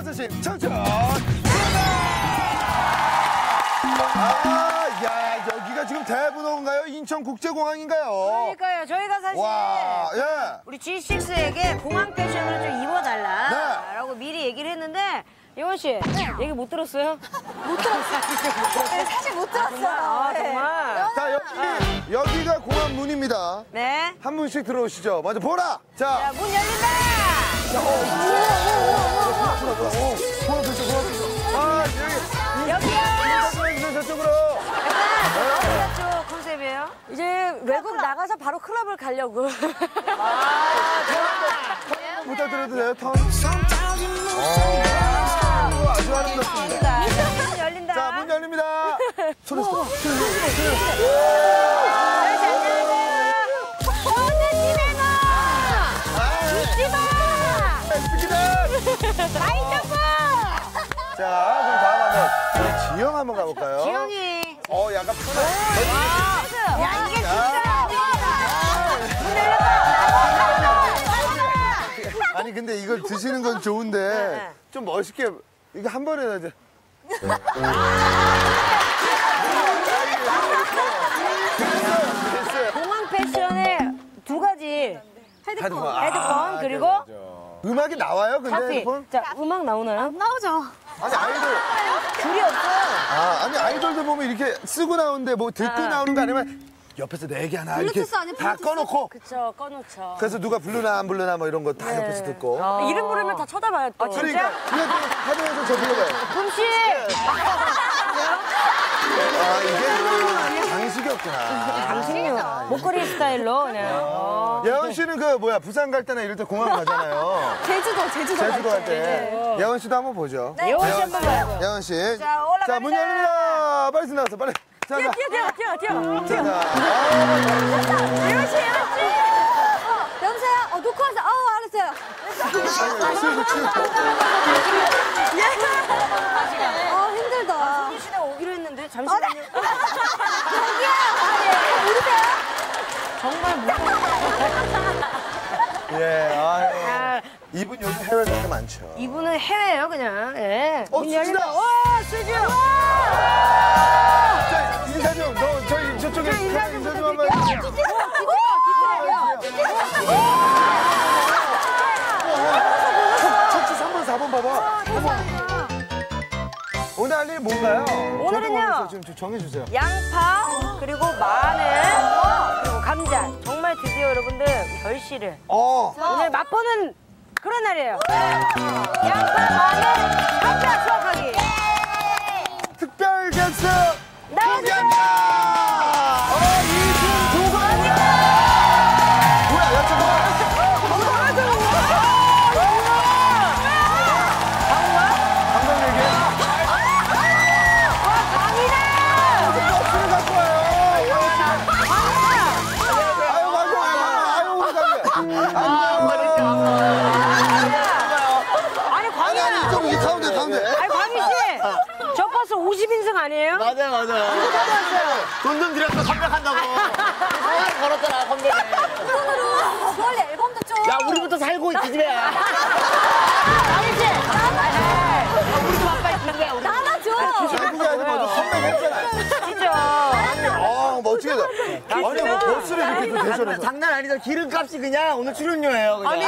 5시 청춘 아, 야, 여기가 지금 대분호인가요? 인천국제공항인가요? 그러니까요. 저희가 사실 와, 예. 우리 G6에게 공항 패션을 좀 입어달라 라고 네. 미리 얘기를 했는데 예원 씨 얘기 못 들었어요? 못 들었어요. 네, 사실 못 들었어요. 아 네. 정말. 자, 여기, 여기가 공항 문입니다. 네. 한 분씩 들어오시죠. 먼저 보라. 자, 자, 문 열린다. 아? 이제 외국 나가서 바로 클럽을 가려고. 부탁드려도 돼요, 턴? 어, 아주 아름답습니다. 문 열린다. 자, 문 열립니다. 손. 자, 그럼 다음 한번 우리 지영 한번 가볼까요? 지영이. 어, 약간 편해. 야, 이게 아니 근데 이걸 드시는 건 좋은데 좀 멋있게 이거 한 번에. 됐어요. 공항 패션에 두 가지 헤드폰. 헤드폰 그리고 음악이 나와요? 근데. 헤드폰? 자, 음악 나오나요? 나오죠. 아니 아이돌. 줄이 없어요. 아 아니 아이돌들 보면 이렇게 쓰고 나오는데 뭐 듣고 나오는 거 아니면 옆에서 내 얘기 하나 이렇게 아니에요? 다? 꺼놓고 그쵸, 꺼놓죠. 그래서 누가 부르나 안 부르나 뭐 이런 거다 옆에서 듣고. 이름 부르면 다 쳐다봐요, 또. 그러니까 이거 좀 하면서 저 불러봐요. 금씨! 아 이게 장식이었구나. 당신요. 목걸이 스타일로 그냥. 어. 예원 씨는 그 뭐야 부산 갈 때나 이럴 때 공항 가잖아요. 제주도, 제주도. 제주도 갈 때. 예원 씨도 한번 보죠. 예원 씨 한번 봐요. 예원 씨. 자, 올라갑니다. 자, 문 열립니다. 빨리 나왔어, 빨리. 자, 자. 뛰어, 뛰어, 뛰어, 뛰어. 자, 자. 아, 예원 씨, 예원 씨. 어, 여보세요? 어, 놓고 왔어. 어, 알았어요. 아니, 술도 취 어, 힘들다. 시대 오기로 했는데 잠시만요. 저기요. 아, 예. 모르세요? 정말 무서워. 예, 아유. 아, 이분 요즘 해외 갈때 많죠. 이분은 해외예요 그냥. 예. 어. 수지다. 와, 수지. 자, 인사 좀, 너, 저희 저쪽에 인사 좀 한번 해주세요. 첫째 3번, 4번 봐봐. 오늘 할일 뭔가요? 오늘은요. 지금 좀 정해주세요. 양파 그리고 마늘 그리고 감자. 정말 드디어 여러분들 결실을 어, 오늘 맛보는 그런 날이에요. 양파, 마늘, 감자 수확하기. 특별 게스트. 공개합니다. 버스 50인승 아니에요? 맞아요, 맞아요. 돈좀 들여서 컴백한다고. 상황 걸었잖아, 컴백에. 어, 빨리 앨범도 좀. 야, 우리부터 살고 있지, 집에. 야, 광희 씨. 아, 멋지게. 아니, 뭐 버스를 이렇게 또 대전해서. 장난 아니죠. 기름값이 그냥 오늘 출연료예요, 그냥. 아니,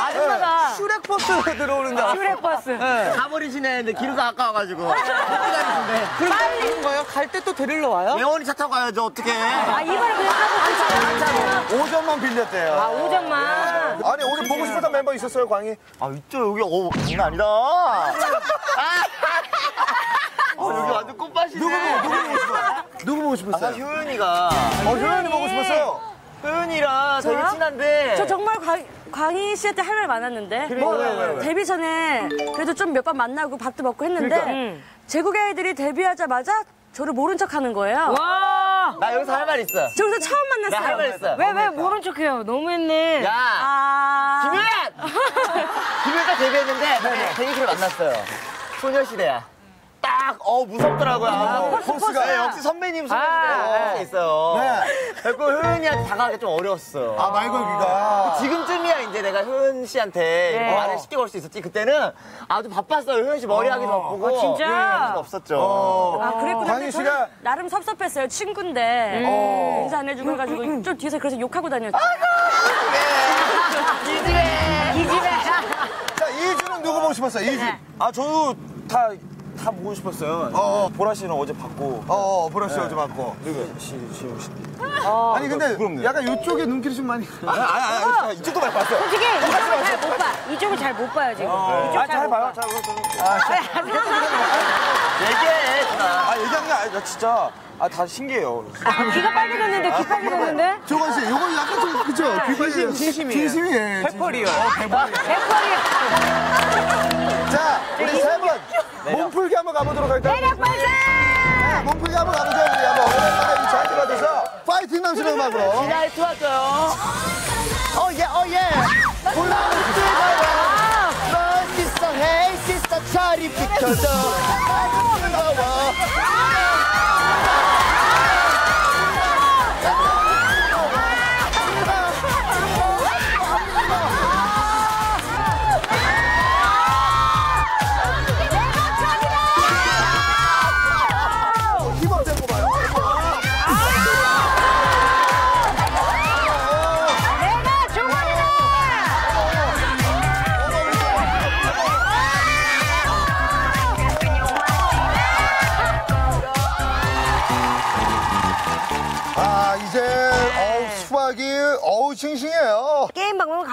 아줌마가 슈렉 버스 들어오는데. 슈렉 버스. 가버리시네. 근데 기름값 아까워가지고. 어떻게 다니신데? 그럼 빨리 거요? 갈 때 또 데리러 와요? 예원이 차 타고 가야죠, 어떻게. 아 이번에 그냥 하고 5점만 빌렸대요. 아 5점만. 아니, 오늘 보고 싶었던 멤버 있었어요, 광희? 아, 있죠, 여기. 오, 장난 아니다. 아, 여기 완전 꽃밭이네. 누구 보고, 누구 보고 싶어? 누구 보고 아, 싶었어요? 효연이가. 어, 효연이 보고 싶었어요. 효연이랑 되게 저요? 친한데. 저 정말 광, 광희 씨한테 할 말 많았는데. 뭐, 왜, 왜, 왜? 데뷔 전에 그래도 좀 몇 번 만나고 밥도 먹고 했는데 그러니까. 음. 제국의 아이들이 데뷔하자마자 저를 모른 척 하는 거예요. 와. 나 여기서 할 말 있어. 저기서 처음 나할말 만났어요. 있어. 왜 왜 모른 척 해요? 너무했네. 야, 아. 김효연! 김효연가 데뷔했는데 데뷔를 만났어요. 소녀시대야. 딱, 어, 무섭더라고요. 포스가. 네, 역시 선배님 아, 소리가 네. 있어요. 네. 그래서 효연이한테 다가가기 좀 어려웠어요. 아, 말 걸기가. 지금쯤이야 이제 내가 효연 씨한테 네. 말을 쉽게 걸 수 있었지. 그때는 아주 바빴어요. 효연 씨 머리 하기도 바쁘고. 아, 진짜? 예, 할수 없었죠. 아, 그랬구나. 광희 근데 씨가- 나름 섭섭했어요. 친구인데. 인사 안 해주고 해가지고 좀 뒤에서 그래서 욕하고 다녔죠. 기집애. 자, 이주는 누구 보고 싶었어요? 이주. 아 저도 다, 다 보고 싶었어요. 어. 보라 씨는 어제 봤고. 어, 어, 보라 씨 어제 봤고. 누구? 시, 지용 씨. 아니, 근데 부끄럽네요. 약간 이쪽에 눈길이 좀 많이. 아니, 아니, 아니, 아니, 이쪽도 많이 봤어요. 솔직히 이쪽을 잘 못 봐. 이쪽을 잘 못 봐요, 지금. 이쪽 아, 잘잘못 봐요. 봐. 잘 봐요. 얘기해. 아, 얘기하는 게 아니라 진짜 아, 다 신기해요. 귀가 빨개졌는데, 귀 빨개졌는데? 조건 씨, 요거 약간 좀, 그죠? 귀빨리. 진심이에요. 진심이에요. 페퍼리요. 백벌이. 자, 우리 세 분. 몸풀기 한번 가보도록 할까요? 매력 발산! 네, 몸풀기 한번 가보죠. 우리 한번 오랜만에 이 자리가 돼서 파이팅 넘치는 음악으로. 날 도와줘요. 어 예, 어예. 멋있어, 헤이, 시스터, 자리 비켜줘. 뜨거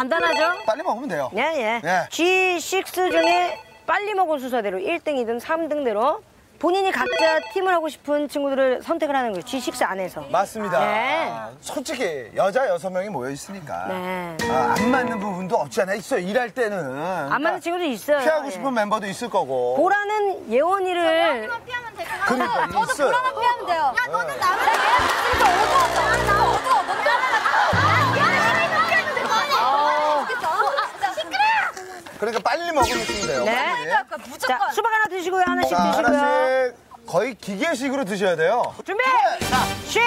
간단하죠? 빨리 먹으면 돼요. 예, 예. 예. G6 중에 빨리 먹은 순서대로 1등이든 3등대로 본인이 각자 팀을 하고 싶은 친구들을 선택을 하는 거예요. G6 안에서. 맞습니다. 네. 솔직히, 여자 여섯 명이 모여 있으니까. 네. 아, 안 맞는 부분도 없지 않아 있어요. 일할 때는. 안 맞는 친구도 있어요. 피하고 예. 싶은 멤버도 있을 거고. 보라는 예원이를 피하면 되구나. 그러니까, 있어요. 불안한 피하면 돼요. 야, 너는 나랑 진짜 어두워. 나 어두워. 넌 그러니까 빨리 먹으면 돼요. 네. 그러니까 무조건. 자, 수박 하나 드시고요. 하나씩 자, 드시고요. 하나씩 거의 기계식으로 드셔야 돼요. 준비! 시!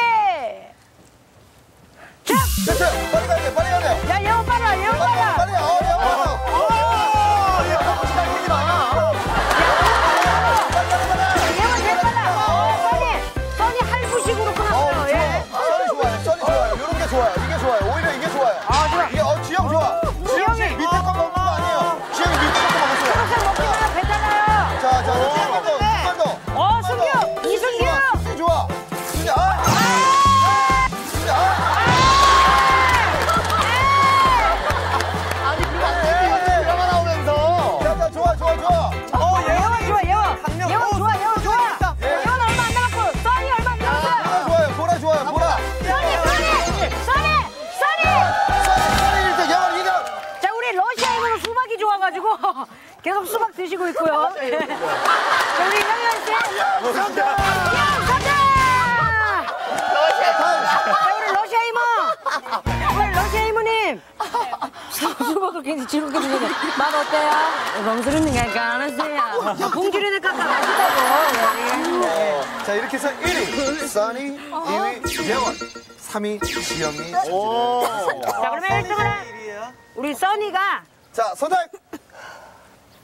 됐어요. 빨리 가야 돼, 빨리 가야 돼요. 야, 예원 빨라, 빨리, 빨라! 빨리, 어, 야, 빨리. 우리 이상현 씨. 감사합니다. 야, 가자! 자, 우리 러시아 이모. 우리 러시아 이모님. 수박을 굉장히 즐겁게 드시네. 맛 어때요? 멍스르는 게 알았어요. 봉주리는 깎아 맛있다고. 자, 이렇게 해서 1위, 써니, 2위, 예원, 3위, 지영이. 자, 그러면 1등은 우리 써니가. 자, 선택!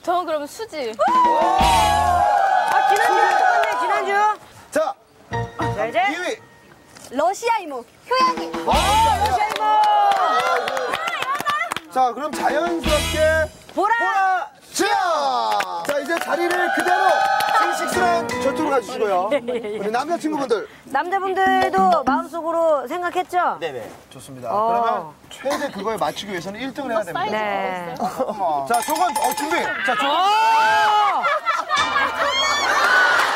저는 그러면 수지. 아, 지난주랑 똑같네, 지난주. 자, 자, 이제. 2위. 러시아 이모. 효양이. 러시아 이모. 자, 그럼 자연스럽게 보라. 보라 지영! 자, 이제 자리를 그대로 씩씩스러운 저쪽으로 가주시고요. 우리 남자친구분들. 남자분들도 마음속으로 생각했죠? 네네. 좋습니다. 어. 그러면 최대 그거에 맞추기 위해서는 1등을 해야 됩니다. 네. 자, 조건, 어, 준비. 자, 조건.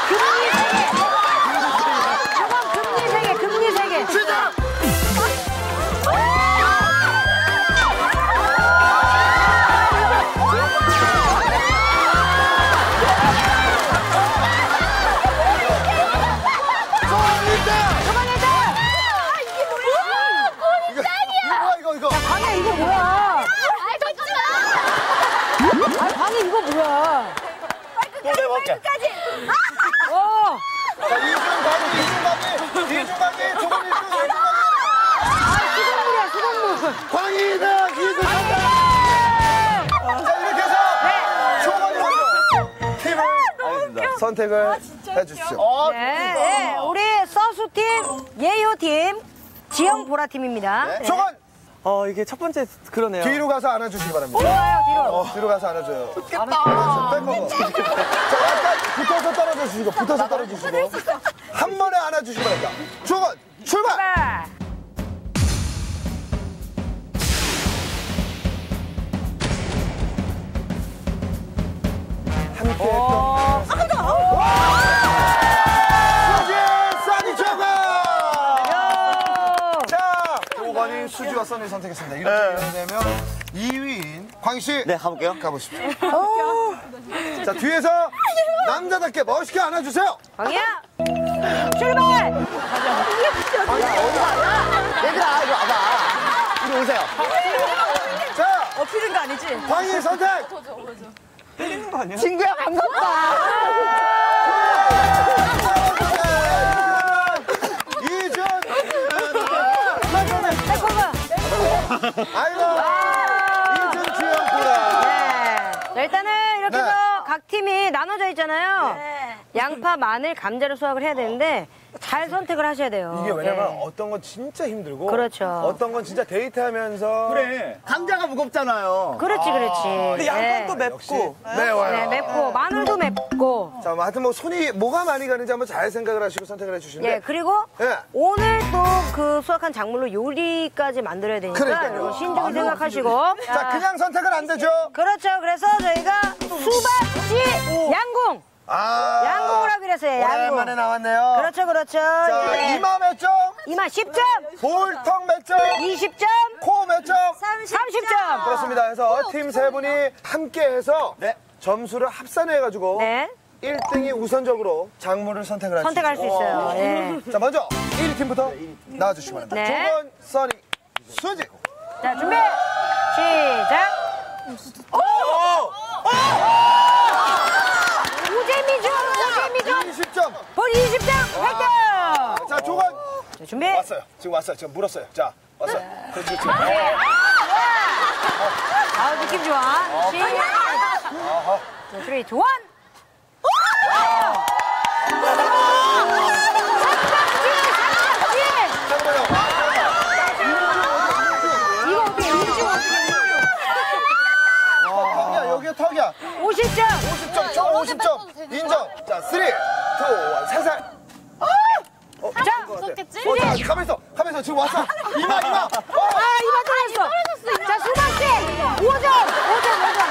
금리 뭐야? 또 내볼게. 끝까지. 아! 자, 이중박이, 이중박이, 이중박이, 조금 이중, 이중박이. 수돗물이야, 수돗물. 광희는 이중 간다! 자, 이렇게 해서 초반이 먼저 팀을 선택을 해주십시오. 네, 네. 우리 서수팀, 예효팀, 지영 보라팀입니다. 네. 초반 어, 이게 첫 번째 그러네요. 뒤로 가서 안아주시기 바랍니다. 좋아요, 뒤로. 어, 뒤로 가서 안아줘요. 알았어, 빼고. 자, 약간 붙어서 떨어져 주시고, 붙어서 떨어져 주시고. 한 번에 안아주시기 바랍니다. 초반 출발! 출발. 함께 했던. 수지, 써 5번이 수지와 써니 선택했습니다. 이렇게 되면 2위인 광희 씨. 네, 가볼게요. 가보십시오. 자, 뒤에서 남자답게 멋있게 안아주세요. 광희야, 출발. 얘들아, 이리 와봐. 이리 오세요. 자, 엎히는 거 아니지? 광희 선택. 친구야, 반갑다. 아이고. 이준 주영구라. 네. 자, 일단은 이렇게 네. 해서 각 팀이 나눠져 있잖아요. 양파, 마늘, 감자를 수확을 해야 되는데 잘 선택을 하셔야 돼요. 이게 왜냐면 네. 어떤 건 진짜 힘들고 그렇죠. 어떤 건 진짜 데이트하면서 그래. 감자가 무겁잖아요. 그렇지, 그렇지. 근데 양파는 또 네. 맵고. 매워요. 네, 맵고 마늘도 맵고. 자, 뭐 하여튼 뭐 손이 뭐가 많이 가는지 한번 잘 생각을 하시고 선택을 해주시는데 예, 그리고 예. 오늘 또 그 수확한 작물로 요리까지 만들어야 되니까 그러니까요. 여러분 신중히 생각하시고. 자, 그냥 선택은 안 되죠. 그렇죠. 그래서 저희가 수박씨 양궁. 아. 하기로 했어요. 양궁. 오랜만에 나왔네요. 그렇죠, 그렇죠. 자, 예. 이마 몇 점? 이마 10점, 볼턱 몇 점? 20점, 코몇 점? 30점. 그렇습니다. 해서 팀 세 분이 함께 해서 네. 점수를 합산해가지고 네. 1등이 우선적으로 작물을 선택을 할 선택할 수 있어요. 예. 자, 먼저 1위팀부터 나와주시기 바랍니다. 네. 조건, 써니, 수지. 자, 준비. 시작. 오재미죠, 오재미죠. 20점. 볼 20점, 100점. 자, 조건. 자, 준비. 왔어요. 지금 왔어요. 지금 물었어요. 자, 왔어요. 그렇지, 그렇지. 아, 느낌 좋아. 시작. 자, 3, 2, 1. 잠깐만요. 이거 어떻게 인증 어떻게 턱이야, 여기가 턱이야. 50점. 50점, 총 50점. 인정. 자, 3, 2, 1, 살살. 어, 자, 무섭겠지? 어, 자, 가만히 있어. 가만히 있어. 지금 왔어. 이마, 이마. 어, 아, 이만 떨어졌어. 자, 수박 씨. 5점. 5점, 5점.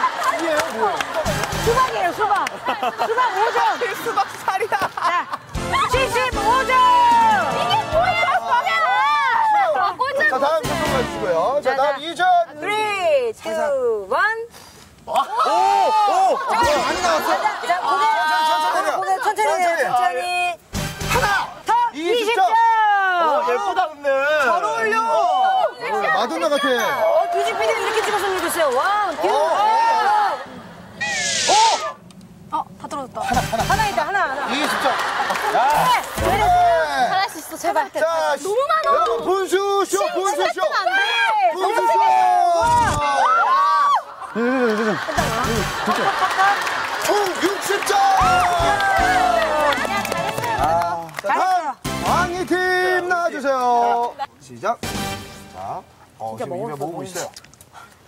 이에요, 뭐예요? 수박이에요, 수박. 수박 5점. 수박 살이다. 자, 75점. 자, 다음 조건 가주시고요. 자, 자, 다음 자. 2전. 3, 2, 1. 오, 오, 많이 나왔어. 자, 고개, 천천히, 천천히. 고개 천천히 천천히. 하나. 턱20 20점. 점. 어, 예쁘다, 근데. 잘 어울려. 마돈나 같아. 어, 뮤직비디오 이렇게 찍어서 올려주세요. 와, 듀. 어, 다 떨어졌다. 하나 있다, 하나, 하나. 20점. 네. 네. 잘할 수 있어, 제발. 자, 너무 많아. 여러분, 분수쇼, 분수쇼. 안 돼. 분수쇼. 총 60점. 자, 다음 왕이팀 나와주세요. 시작. 자, 어, 지금 입에 모으고 있어요.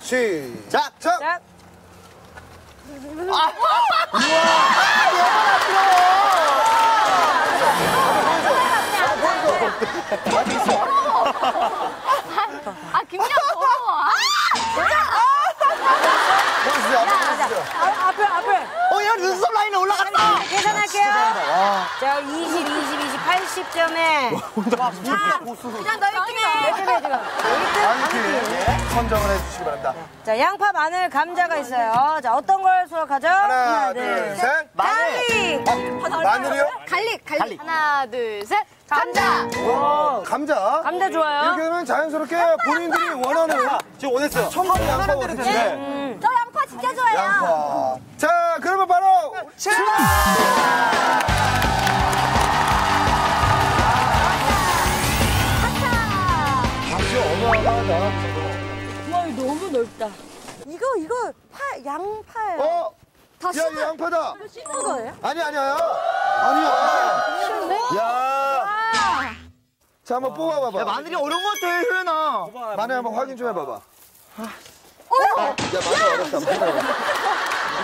시작. 자, 자, 아, 김양 더러워. 보여주세요. 앞에 보여주세요. 아, 앞에, 앞에. 어, 야, 눈썹 라인에 올라갔다. 계산할게요. 자, 20, 20, 20, 80점에. 그냥 너 1등해. 몇 점이에요, 지금? 선정을 해주시기 바랍니다. 자, 양파, 마늘, 감자가 있어요. 자, 어떤 걸 수확하죠? 하나, 둘, 셋. 마늘. 마늘이요? Garlic, garlic. 하나, 둘, 셋. 감자. 감자. 감자 좋아요. 이렇게 되면 자연스럽게 본인들이 원하는 지금 원했어요. 어떻게 음. 저 양파 진짜 좋아해요. 양파. 자, 그러면 바로 출발! 와, 너무 넓다. 이거 이거 파 양파예요. 어? 다 야, 이거 양파다. 씹은 거예요? 아니 아니야. 아니야. 야. 자, 한번 뽑아봐봐. 마늘이 어려운 것 같아, 효연아. 마늘 한번 확인 좀 해봐봐. 아, 야, 마늘 어렵다. 마늘 어렵다.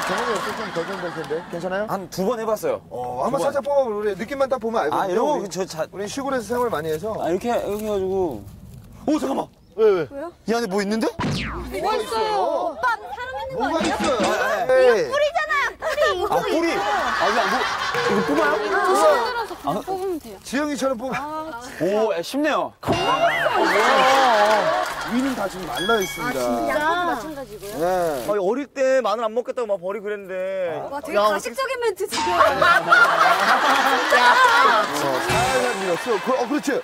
경험이 없을 좀덜 정될 텐데. 괜찮아요? 한 두 번 해봤어요. 어, 한번 살짝 뽑아봐. 우리 느낌만 딱 보면 알거든요. 아, 이런 우리- 거, 저, 자, 우리 시골에서 생활 많이 해서. 아, 이렇게, 이렇게 해가지고. 오, 잠깐만. 왜, 왜? 왜요? 이 안에 뭐 있는데? 뭐가 있어요? 오빠 사람 있는 거 뭐가 아니에요? 있어요? 아, 에이. 뿌리잖아요. 뿌리. 아, 뿌리! 아, 이거 이거 뽑아요? 그냥 뽑으면 돼요. 지영이처럼 뽑아. 오, 야, 쉽네요. 위는 다 지금 말라 있습니다. 양파도 마찬가지고요. 네. 아니, 어릴 때 마늘 안 먹겠다고 막 버리고 그랬는데. 와 되게 야, 가식적인 멘트 지금. 어, 살살 밀었어. 그, 어, 그렇지.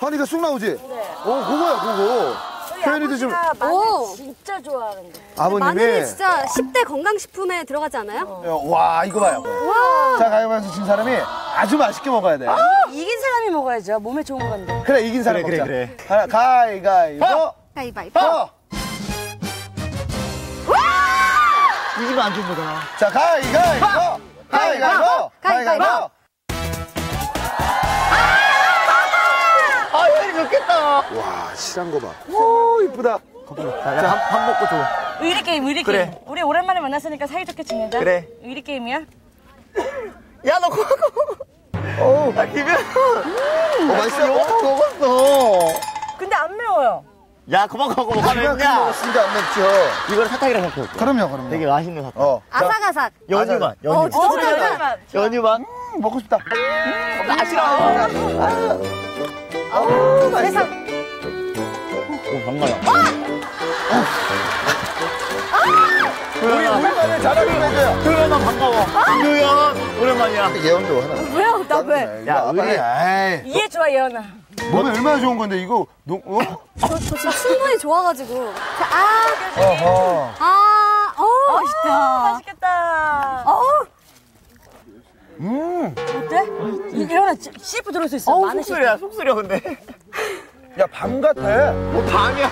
하니까 쑥 나오지? 네. 어, 그거야, 그거. 표현이도 좀, 오. 진짜 좋아하는데. 아버님이. 마늘이 진짜 10대 건강식품에 들어가지 않아요? 어, 와, 이거 봐요. 와. 자, 가위바위보 진 사람이 아주 맛있게 먹어야 돼. 이긴 사람이 먹어야죠. 몸에 좋은 건데. 그래, 이긴 사람 그래, 먹자. 그래, 하나, 가위가위보. 가위바위보. 어! 이기면 안 좋은 거잖아. 자, 가위가위보. 가위가위보. 가위가위보. 아, 효연이 좋겠다. 와, 실한 거 봐. 오, 이쁘다. 자, 한, 밥 먹고 줘. 의리 게임, 의리 그래. 게임. 우리 오랜만에 만났으니까 사이좋게 지내자. 그래. 의리 게임이야? 야, 너 그거. 어, 아, 김현. 어, 맛있어? 어, 먹었어. 근데 안 매워요. 야, 그만 가고 그만큼 맵냐? 먹었으니까 안 맵죠. 이거를 사탕이랑 섞어볼게. 그럼요, 그럼요. 되게 맛있는 사탕. 어. 자, 아삭아삭. 연유만, 연유. 어, 진짜 어. 잠깐만. 연유만. 음, 먹고 싶다. 세상. 오, 반가워. 우리, 우리만의 자랑을 해줘요. 효연아, 반가워. 효연, 오랜만이야. 예언도 하나. 왜요? 나 왜? 야. 에이. 이해 좋아, 예언아. 몸에 얼마나 좋은 건데, 이거. 농, 어? 저, 저 지금 충분히 좋아가지고. 자, 아, 어허. 아, 어. 맛있다. 맛있겠다. 어. 음. 어때? 이게 예언아, CF 들어있어 많은 CF. 속쓰려, 속쓰려, 근데. 야, 밤 같아. 뭐, 밤이야.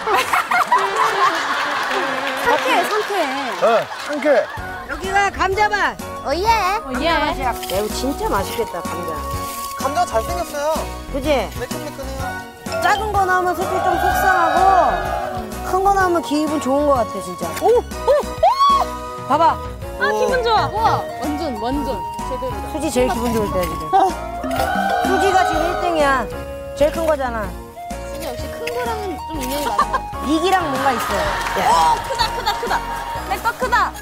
상쾌해, 상쾌해. 어, 상쾌. 여기가 감자맛. 어, 예. 예. 야, 이거 진짜 맛있겠다, 감자. 감자가 잘생겼어요. 그지? 매끈매끈해요. 작은 거 나오면 솔직히 좀 속상하고, 큰 거 나오면 기분 좋은 거 같아, 진짜. 오! 오! 오! 봐봐. 아, 기분 좋아. 우와, 완전, 완전. 제대로다. 수지 제일 기분 좋을 때야, 지금. 수지가 지금 1등이야. 제일 큰 거잖아. 거랑은 좀 인연이 많아. 이기랑 뭔가 있어. 오, 크다, 크다, 크다. 내 거 크다.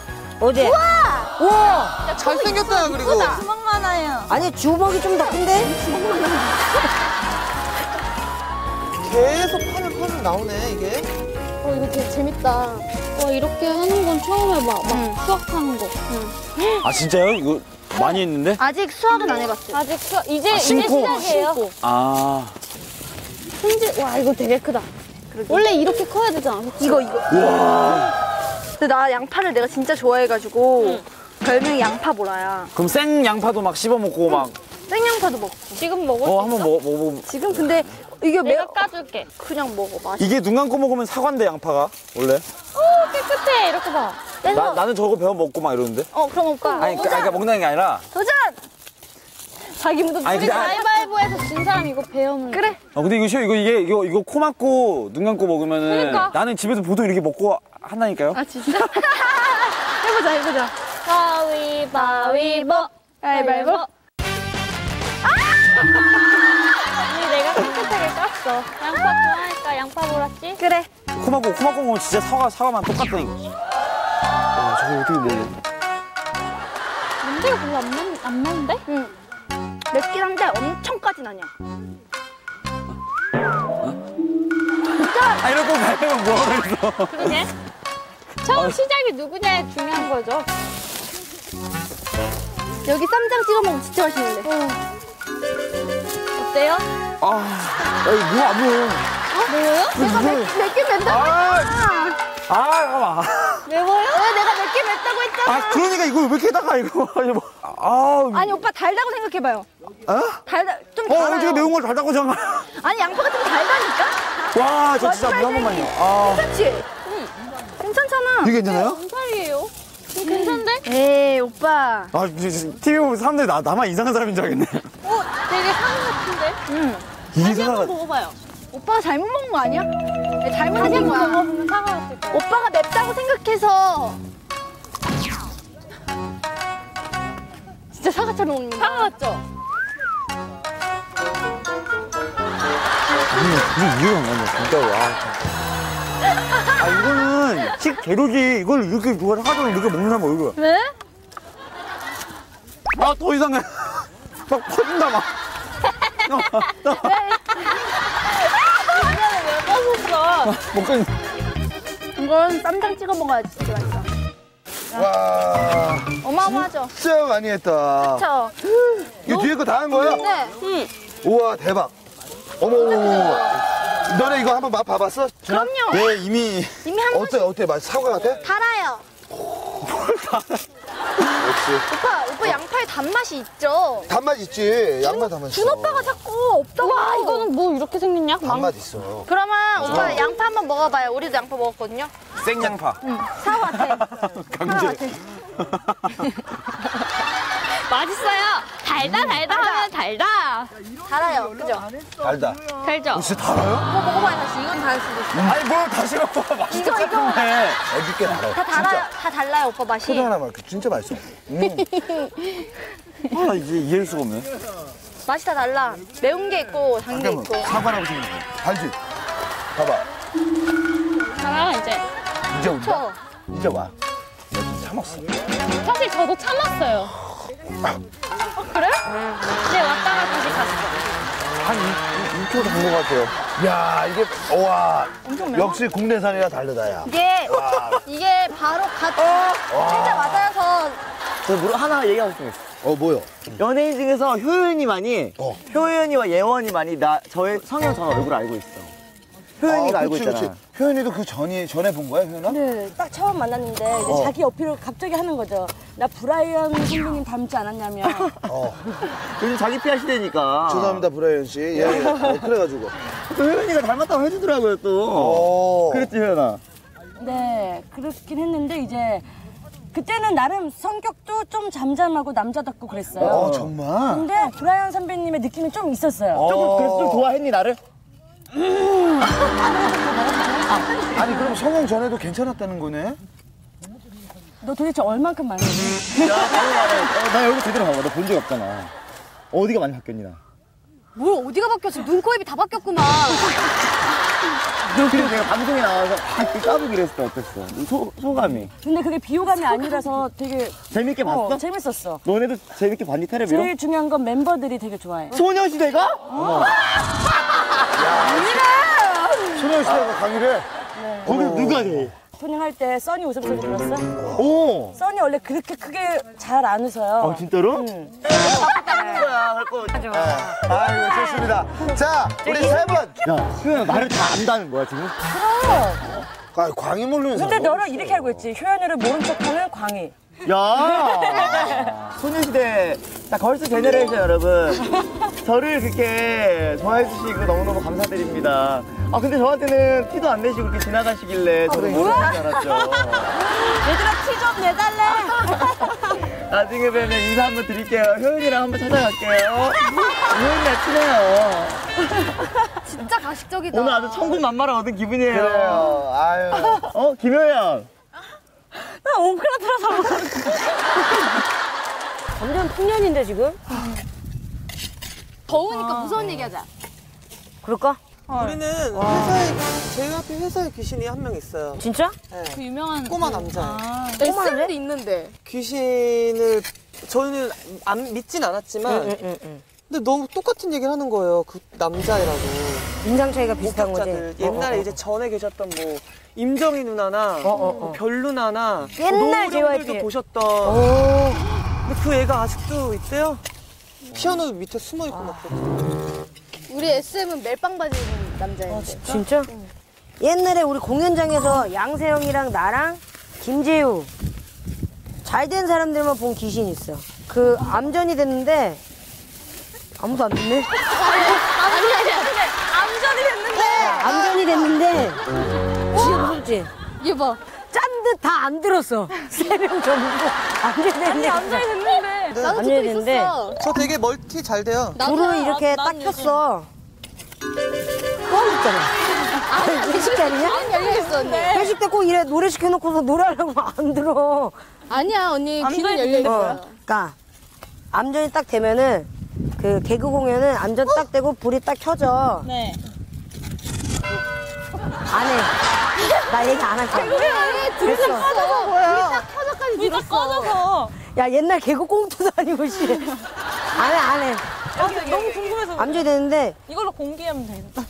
어제. 우와. 우와! 잘생겼어요, 그리고. 주먹 많아요. 아니, 주먹이 좀 더 큰데? 계속 파면 파면 나오네, 이게. 어, 이거 되게 재밌다. 와, 이렇게 하는 건 처음 해봐. 막 수학하는 거. 아, 진짜요? 이거 많이 했는데? 아직 수학은 안 해봤어요. 아직 수학, 이제, 아, 심고. 이제 시작이에요. 아. 손질, 와, 이거 되게 크다. 원래 이렇게 커야 되잖아. 이거, 이거. 근데 나 양파를 내가 진짜 좋아해가지고, 별명이 양파 보라야. 그럼 생 양파도 막 씹어 먹고 막. 생양파도 먹고. 지금 먹을 어, 한번 먹어, 먹어. 지금 근데 이게 내가 까줄게. 그냥 먹어. 맛있어. 이게 눈 감고 먹으면 사과인데, 양파가. 원래. 깨끗해. 이렇게 봐. 나, 나는 저거 배워 먹고 막 이러는데. 어, 그럼 오빠. 아니, 그, 아니, 그러니까 먹는 게 아니라. 도전! 자기 무슨 아니, 우리 근데- 가위바위보에서 진 사람 이거 배우는 그래. 어, 근데 이거 쉬워. 이거, 이게, 이거, 이거 코 막고 눈 감고 먹으면은. 그러니까. 나는 집에서 보통 이렇게 먹고 한다니까요. 아 진짜? 해보자 해보자. 가위바위보. 가위바위보. 아! 언니 내가 깨끗하게 깠어. 양파 좋아하니까 양파 몰았지? 그래. 코 막고, 코 막고 먹으면 진짜 사과, 사과만 똑같다니까. 아, 저거 어떻게 먹어? 문제가 별로 안, 매, 안 매운데? 응. 맵긴 한데 엄청까진 아니야. 아, 이러고 가면 뭐 하겠어. 그러게. 처음 시작이 누구냐에 중요한 거죠. 여기 쌈장 찍어 먹으면 진짜 맛있는데. 어때요? 아, 야, 이거 뭐안 매워. 매워요? 내가 맵, 맵긴 맵다고 아, 했잖아. 아, 잠깐만. 매워요? 왜 내가 맵긴 맵다고 했잖아. 아, 그러니까 이거 왜 이렇게 다가 이거. 아니, 뭐. 아, 아니 오빠 달다고 생각해봐요. 어? 달다 좀 어, 달아요. 어떻게 매운 걸 달다고 생각 아니 양파가 좀 달다니까? 와, 저 진짜 물한 번만요. 아. 괜찮지? 응. 괜찮잖아. 이게 괜찮아요? 살이에요. 괜찮은데? 에이 오빠. 아, TV 보면 사람들이 나, 나만 이상한 사람인 줄 알겠네. 어 되게 상어 같은데? 응. 이게 사람 먹어봐요. 오빠가 잘못 먹은 거 아니야? 네, 잘못 먹은 거야. 사과였을 거야. 오빠가 맵다고 생각해서. 진짜 사과처럼 먹는 거. 사과 같죠? 이게 이해가 안 간다, 진짜로. 아, 아, 이거는 식 재료지. 이걸 이렇게 누가 사가지고 이렇게 먹는 사람 얼굴. 왜? 아, 더 이상해. 막 퍼진다, 막. 먹겠 이건 쌈장 찍어 먹어야지 진짜 맛있어. 와, 어마어마하죠? 진짜 많이 했다. 그쵸? 이거 뒤에 거 다 한 거야? 네. 우와, 대박. 어머, 어머, 어머. 너네 이거 한번 맛 봐봤어? 준아? 그럼요. 네, 이미. 이미 한 어때, 어때? 맛 사과 같아? 달아요. 역시. 오빠, 오빠 양파에 단맛이 있죠? 단맛 있지. 양맛 단맛 있어. 준 오빠가 자꾸 없다고. 와, 이거는 뭐 이렇게 생겼냐? 단맛 있어. 그러면 오빠 양파 한번 먹어봐요. 우리도 양파 먹었거든요. 생양파. 사과 같아. 강제. 맛있어요. 달다 달다 하면 달다. 달아요. 그죠? 달다. 달죠? 진짜 달아요? 한번 먹어봐요 다시. 이건 달 수도 있어. 아니, 뭘 다시 갖고 와. 맛있게 이거, 이거. 해. 어둡게 달아. 다 달아요. 다 달라요 오빠 맛이. 소리 하나만. 진짜 맛있어. 음. 아, 이제 이해할 수가 없네. 맛이 다 달라. 매운 게 있고 단 게 잠깐만. 있고. 사과라고 생각해. 달지? 봐봐. 달아 이제. 이제 온다. 저. 이제 와. 좀 참았어. 사실 저도 참았어요. 어, 그래? 네 왔다가 다시 갔어. 한 2초 된것 같아요. 야, 이게, 와. 역시 국내산이라 다르다, 야. 이게 이게 바로 갓 살짝 맞아서 저물 하나 얘기하고 싶은 게 있어요. 어, 뭐요? 연예인 중에서 효연이 많이, 어. 효연이와 예원이 많이 나, 저의 성형 전 얼굴 알고 있어. 효연이가 아, 알고 그치, 있잖아. 그치. 효연이도 그 전이, 전에 본 거야, 효연아? 네, 딱 처음 만났는데 이제 어. 자기 어필을 갑자기 하는 거죠. 나 브라이언 선배님 닮지 않았냐며. 어. 요즘 자기 피하 시대니까. 죄송합니다, 브라이언 씨. 예, 예. 어, 그래가지고. 또 효연이가 닮았다고 해주더라고요, 또. 어. 그랬지, 효연아. 네, 그렇긴 했는데 이제 그때는 나름 성격도 좀 잠잠하고 남자답고 그랬어요. 어, 정말? 근데 브라이언 선배님의 느낌이 좀 있었어요. 조금, 그래서 좀 좋아했니, 나를? 아 니, 그럼 성형 전에도 괜찮았다는 거네? 너 도대체 얼만큼 말해. 어, 나 얼굴 제대로 봐봐. 나 본 적 없잖아. 어디가 많이 바뀌었니, 나? 뭘 어디가 바뀌었어? 눈, 코, 입이 다 바뀌었구만. 그래서 내가 방송에 나와서 막 까부기를 했을 때 어땠어? 소, 소감이. 근데 그게 비호감이 아니라서 되게 재밌게 봤어? 어, 재밌었어. 너네도 재밌게 봤니, 텔레비로? 제일 중요한 건 멤버들이 되게 좋아해. 소녀시대가? 소녀시대가 강의를? 거기 누가 돼? 토닝할 때 써니 웃음소리 들었어? 오! 써니 원래 그렇게 크게 잘 안 웃어요. 아, 진짜로? 응. 거야, 할 거. 아이고, 좋습니다. 자, 우리 세 분. 야, 수현아, 나를 다 안다는 거야, 지금? 아, 광희 모르는 사람. 근데 너는 이렇게 알고 있지. 효연이를 모른 척하는 광희. 야! 소녀시대, 자, 걸스 제네레이션 여러분. 저를 그렇게 좋아해 주시고 너무너무 감사드립니다. 아, 근데 저한테는 티도 안 내시고 이렇게 지나가시길래 저는 인사하지 않았죠. 얘들아 티 좀 내달래. 나중에 뵈면 인사 한번 드릴게요. 효연이랑 한번 찾아갈게요. 효연이랑 친해요. 진짜 가식적이다. 오늘 아주 천군만마를 얻은 기분이에요. 그래요. 아유. 어, 김효연. 나 옹크라들어서. 완전 풍년인데 지금? 더우니까 무서운 얘기 하자. 그럴까? 우리는 회사에 저희 학교 회사에 귀신이 한 명 있어요. 진짜? 그 유명한 꼬마 남자. SM도 있는데. 귀신을 저희는 안 믿진 않았지만 근데 너무 똑같은 얘기를 하는 거예요. 그 남자애라고. 인상 차이가 비슷한 거지. 목격자들. 옛날에 이제 전에 계셨던 뭐 임정희 누나나 뭐별 누나나 옛날 노우령들도 JYP. 보셨던 근데 그 애가 아직도 있대요. 피아노 밑에 숨어 있고 막 그러고. 우리 SM은 멜빵 바지 입은 남자인데. 진짜? 옛날에 우리 공연장에서 양세형이랑 나랑 김재우 잘 된 사람들만 본 귀신 있어. 그 암전이 됐는데 아무도 안 듣네. 아니 아니. 암전이 됐는데. 암전이 됐는데 지금 무섭지? 얘 봐. 짠 듯 다 안 들었어. 세명 전부 암전이 됐는데. 앉아 있는데. 나도 듣고 되는데. 있었어. 저 되게 멀티 잘 돼요. 불을 이렇게 딱 켰어. 뻥 있잖아. 회식 때 아니냐? 안 열려있어, 언니. 회식 때 꼭 이래 노래 시켜놓고서 노래하려고 안 들어. 아니야, 언니. 귀는 열려있어. 어, 그러니까 암전이 딱 되면은 그 개그 공연은 암전 딱 되고 불이 딱 켜져. 네. 안 해. 나 얘기 안 할 거야. 그래, 둘이 다 됐어. 꺼져서 뭐야. 불이 딱 켜져까지 들었어. 꺼져서. 야 옛날 개그 꽁트도 아니고 씨. 안 해, 안 해. 여기, 너무 궁금해서. 암전이 되는데 이걸로 공개하면 되겠다.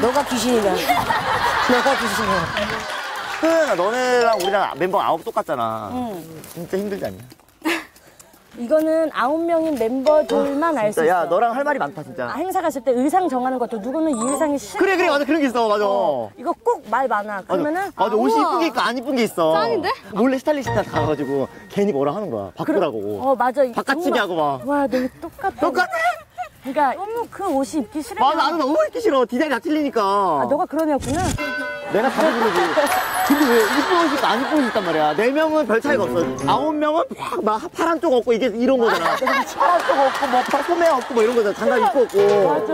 너가 귀신이다. 너가 귀신이야. 그 너네랑 우리랑 멤버 아홉 똑같잖아. 진짜 힘들지 않냐? 이거는 아홉 명인 멤버들만 알수 진짜 있어. 야 너랑 할 말이 많다 진짜. 행사 갔을 때 의상 정하는 것도 누구는 이 의상이 싫어. 그래 그래 맞아 그런 게 있어 맞아. 이거 꼭 말 많아. 맞아. 그러면은 맞아 옷이 이쁜 게 있고 안 이쁜 게 있어. 짱인데? 몰래 스타일리스트한테 가가지고 괜히 뭐라 하는 거야. 바꾸라고. 어 맞아. 정말- 하고 막. 와 너무 똑같다. 똑같아? 그러니까 너무 그 옷이 입기 싫어. 아 나도 너무 입기 싫어. 디자인이 다 틀리니까. 아, 너가 그런 애였구나. 내가 다 부르지. 근데 왜 이쁜 옷이 안 이쁜 옷이 있단 말이야. 네 명은 별 차이가 없어. 아홉 명은 막, 막 파란 쪽 없고 이게 이런 거잖아. 파란 쪽 없고 뭐 파- 소매 없고 뭐 이런 거잖아. 장갑 입고 없고. 맞아.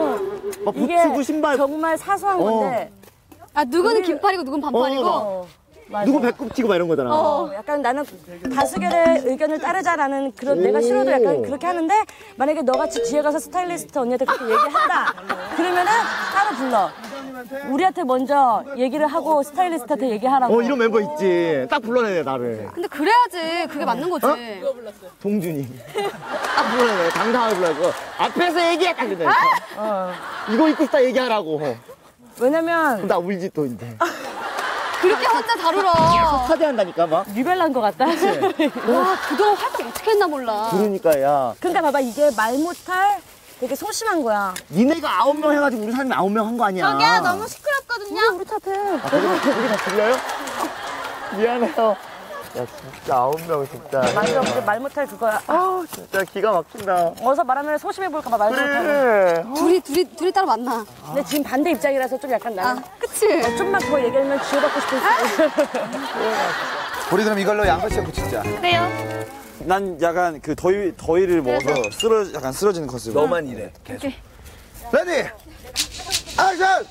막 이게 부츠고 신발. 정말 사소한 어. 건데. 아, 누구는 긴팔이고, 누군 반팔이고. 어, 맞아. 누구 배꼽 치고 막 이런 거잖아. 어, 약간 나는 다수결의 의견을 따르자라는 그런 내가 싫어도 약간 그렇게 하는데 만약에 너같이 뒤에 가서 스타일리스트 언니한테 그렇게 얘기한다 그러면은 따로 불러 우리한테 먼저 얘기를 하고 스타일리스트한테 얘기하라고 어 이런 멤버 있지. 딱 불러내 나를. 근데 그래야지. 그게 맞는 거지. 동준이. 딱 불러내. 당당하게 불러고 앞에서 얘기해 딱 그래. 이거 입고 싶다 얘기하라고. 왜냐면 나 울지 또 이제. 그렇게 혼자 다루러. 사죄한다니까 막. 유별난 것 같다 와, 그동안 활동 어떻게 했나 몰라. 그러니까 야. 그러니까 봐봐 이게 말 못할 되게 소심한 거야 니네가 아홉 명 해가지고 우리 사람이 아홉 명 한 거 아니야. 저기야, 너무 시끄럽거든요. 우리 탓해 아, 그리고 우리 다 들려요? 미안해요. 야, 진짜 아홉 명 진짜. 맞아 근데 말 못할 그거야 아, 진짜 기가 막힌다. 어서 말하면 소심해 보일까 봐말 못하고 그래. 둘이, 둘이, 둘이 따로 만나. 근데 지금 반대 입장이라서 좀 약간 나는 아, 그치? 좀만 더 얘기하면 지워받고 싶은 우리 그럼 이걸로 양배추 붙이자. 그래요. 난 약간 그 더위 더위를 먹어서 쓰러 약간 쓰러지는 컨셉. 너만 이래. 계속. Ready. Action.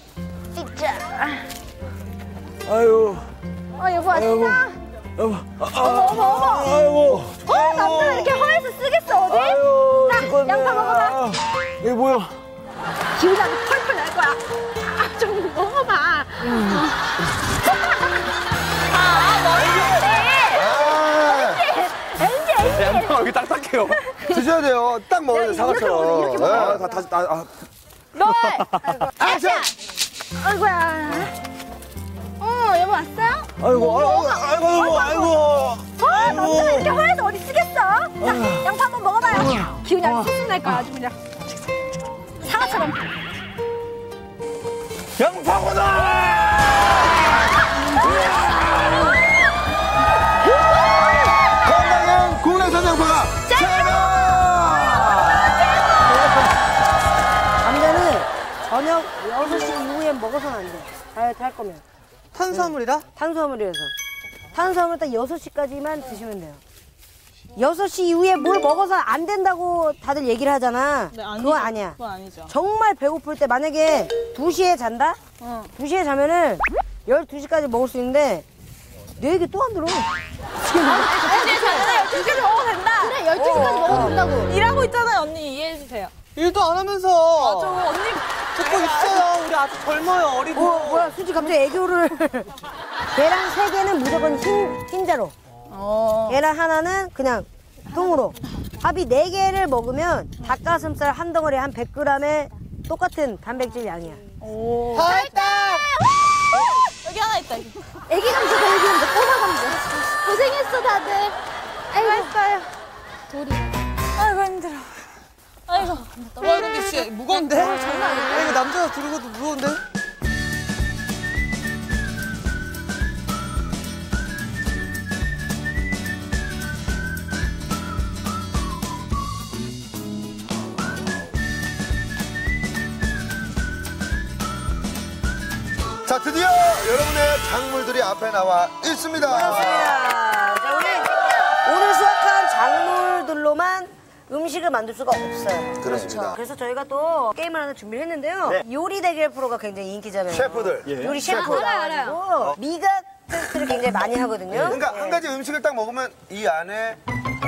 아유. 어, 여보, 왔어? 어머, 어머, 어머. 아이고. 어, 남자가 이렇게 허해서 쓰겠어, 어디? 아유. 자, 죽겠네. 양파 먹어봐. 이게 뭐야? 기운이 펄펄 날 거야. 아, 좀 먹어봐. 아, 양파가 이렇게 딱딱해요. 드셔야 돼요. 딱 먹어야 돼, 사과처럼. 이렇게 먹어, 네. 아, 다, 다시, 아, 아. 널! 액션. 아이고야. 어, 여보 왔어요? 아이고, 아이고, 아이고, 아이고. 어, 남자가 이렇게 허해서 어디 쓰겠어? 자, 양파 한번 먹어봐요. 기운이 아주 쑥쑥 날 거야, 아주 그냥. 사과처럼. 건강한 국내산 양파가 최고! 남자는 저녁 6시 이후에 먹어서는 안 돼. 다이어트 할 거면. 탄수화물이라? 탄수화물이라서. 탄수화물 딱 6시까지만 드시면 돼요. 6시 이후에 뭘 먹어서 안 된다고 다들 얘기를 하잖아. 네, 아니죠. 그건 아니야. 그건 아니죠. 정말 배고플 때 만약에 2시에 잔다? 2시에 자면은 12시까지 먹을 수 있는데 내 얘기 또 안 들어. 이제 자잖아. 12시까지 먹어도 된다. 그래, 12시까지 먹어도 된다고. 일하고 있잖아요, 언니. 이해해주세요. 일도 안 하면서. 맞아, 언니. 듣고 있어요. 우리 아직 젊어요. 어리고. 어, 뭐야, 수지 갑자기 애교를. 계란 3개는 무조건 흰, 흰자로. 계란 하나는 그냥 통으로. 합이 4개를 먹으면 닭가슴살 한 덩어리 한 100g에 똑같은 단백질 양이야. 살다. 여기 하나 있다, 여기. 애기 감자, 애기 감자, 꼬마 감자. 고생했어, 다들. 아이고, 했어요. 아이고, 힘들어. 아이고. 어, 와 근데 진짜 무거운데? 아, 장난 아니야. 아, 이거 남자가 들고도 무거운데? 자 드디어 여러분의 작물들이 앞에 나와 있습니다. 그렇습니다. 자, 우리 오늘 수확한 작물들로만 음식을 만들 수가 없어요. 그렇습니다. 그래서 저희가 또 게임을 하나 준비를 했는데요. 요리 대결 프로가 굉장히 인기잖아요. 셰프들. 요리 셰프 나와가지고 미각 테스트를 굉장히 많이 하거든요. 그러니까 한 가지 음식을 딱 먹으면 이 안에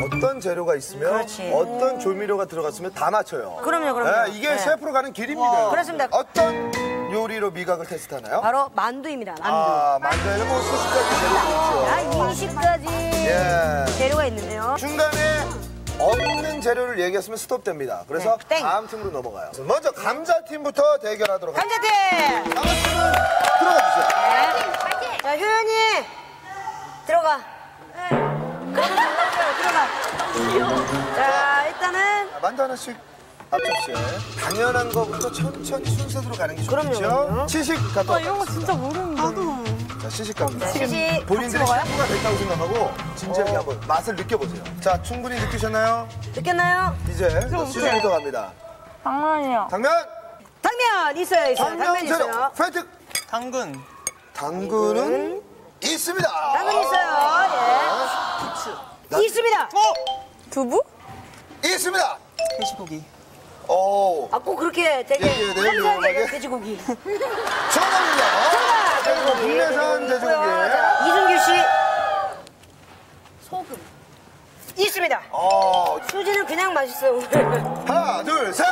어떤 재료가 있으면 그렇지. 어떤 조미료가 들어갔으면 다 맞춰요. 그럼요, 그럼요. 네, 이게 네. 셰프로 가는 길입니다. 그렇습니다. 어떤 요리로 미각을 테스트하나요? 바로 만두입니다. 만두. 아, 만두에는 뭐 수십 가지 재료가 있죠. 야, 20가지 예. 재료가 있는데요. 중간에 없는 재료를 얘기했으면 스톱됩니다. 그래서 네, 땡. 다음 팀으로 넘어가요. 먼저 감자팀부터 대결하도록 하겠습니다. 감자팀! 감자팀은 들어가 주세요. 자, 효연이 들어가. 들어가. 자, 일단은 자, 만두 하나씩 앞접시에 당연한 거부터 천천히 순서대로 가는 게 좋겠죠? 그럼요. 시식 갔다 이런 거 진짜 모르는데. 자, 시식 갑니다. 시식 본인들이 셰프가 됐다고 생각하고 진지하게 한번 맛을 느껴보세요. 자, 충분히 느끼셨나요? 느꼈나요? 이제 시식부터 갑니다. 당연히요. 당면! 당면 있어요, 있어요. 당면 당면 있어요. 페이트! 당근. 당근은 있습니다. 당근 있어요. 예. 있습니다. 두부? 있습니다. 돼지고기. 오, 아, 꼭 그렇게 되게 예, 예, 네, 섬세하게 명확하게. 돼지고기. 정답입니다. 돼지고기. 국내산 돼지고기. 자, 이준규 씨. 소금. 있습니다. 어, 수지는 그냥 맛있어요, 오늘. 하나, 둘, 셋.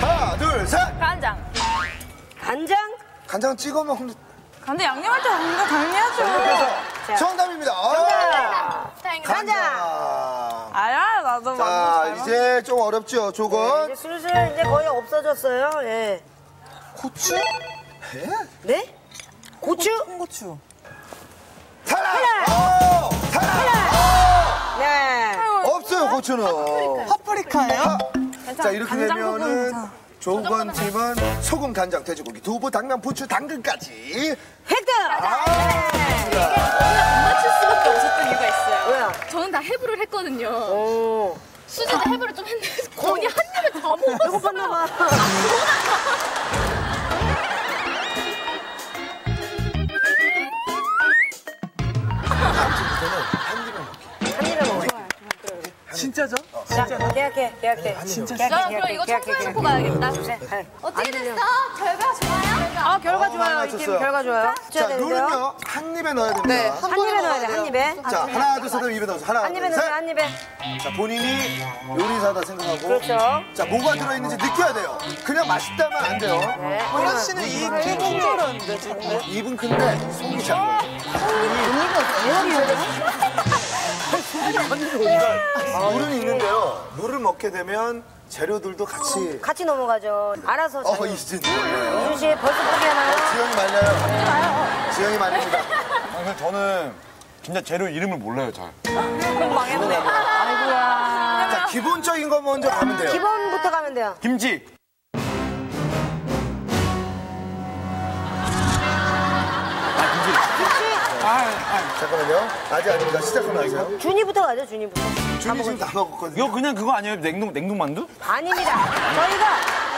하나, 둘, 셋. 간장. 간장? 간장 찍어 먹는 간장 양념할 때 간장 당연하죠. 정답입니다. 자, 간장. 알아, 나도 자, 만두 잘 이제 좀 어렵죠, 조건. 이제 슬슬 이제 거의 없어졌어요. 예. 고추? 네? 고추? 홍고추. 탈락! 오, 탈락! 네. 없어요, 고추는. 파프리카예요? 자, 이렇게 되면은 부분 조건 팀은 소금, 간장, 돼지고기, 두부, 당면, 부추, 당근까지. 획득! 아, 안 맞출 수밖에 없었던 이유가 있어요. 뭐야? 저는 다 해부를 했거든요. 오. 수지도 해부를 좀 했는데 건이 한 입에 다 먹었어. 배고팠나봐. 한 입에 먹어. 진짜죠? 자, 계약해, 계약해. 진짜. 야, 그럼 이거 청소해 놓고 계약해. 가야겠다. 네. 어떻게 됐어? 결과 좋아요? 아, 결과 어, 좋아요. 이 팀. 결과 좋아요. 자, 룰은요, 한 입에 넣어야 됩니다. 네, 한 입에 넣어야 돼, 한 입에. 자, 하나, 둘, 셋 하면 입에 넣어서 하나, 한 입에 둘, 넣어요, 셋. 한 입에. 자, 본인이 요리사다 생각하고. 그렇죠. 자, 뭐가 들어있는지 느껴야 돼요. 그냥 맛있다면 안 돼요. 네. 보라 씨는 이게 큰줄 알았는데, 지금. 입은 큰데 속이 작아요. 물은 있는데요. 물을 먹게 되면 재료들도 같이. 같이 넘어가죠. 알아서. 어. 이진. 이준 씨 벌써 포기하나요? 지영이 말려요. 지영이 말립니다. 아, 근데 저는 진짜 재료 이름을 몰라요, 잘. 자, 기본적인 거 먼저 가면 돼요. 기본부터 가면 돼요. 김치. 잠깐만요. 아직 아닙니다. 시작하면 아세요? 준이부터 가죠, 준이부터. 준이 지금 다 먹었거든요. 이거 그냥 그거 아니에요? 냉동, 냉동만두? 아닙니다. 저희가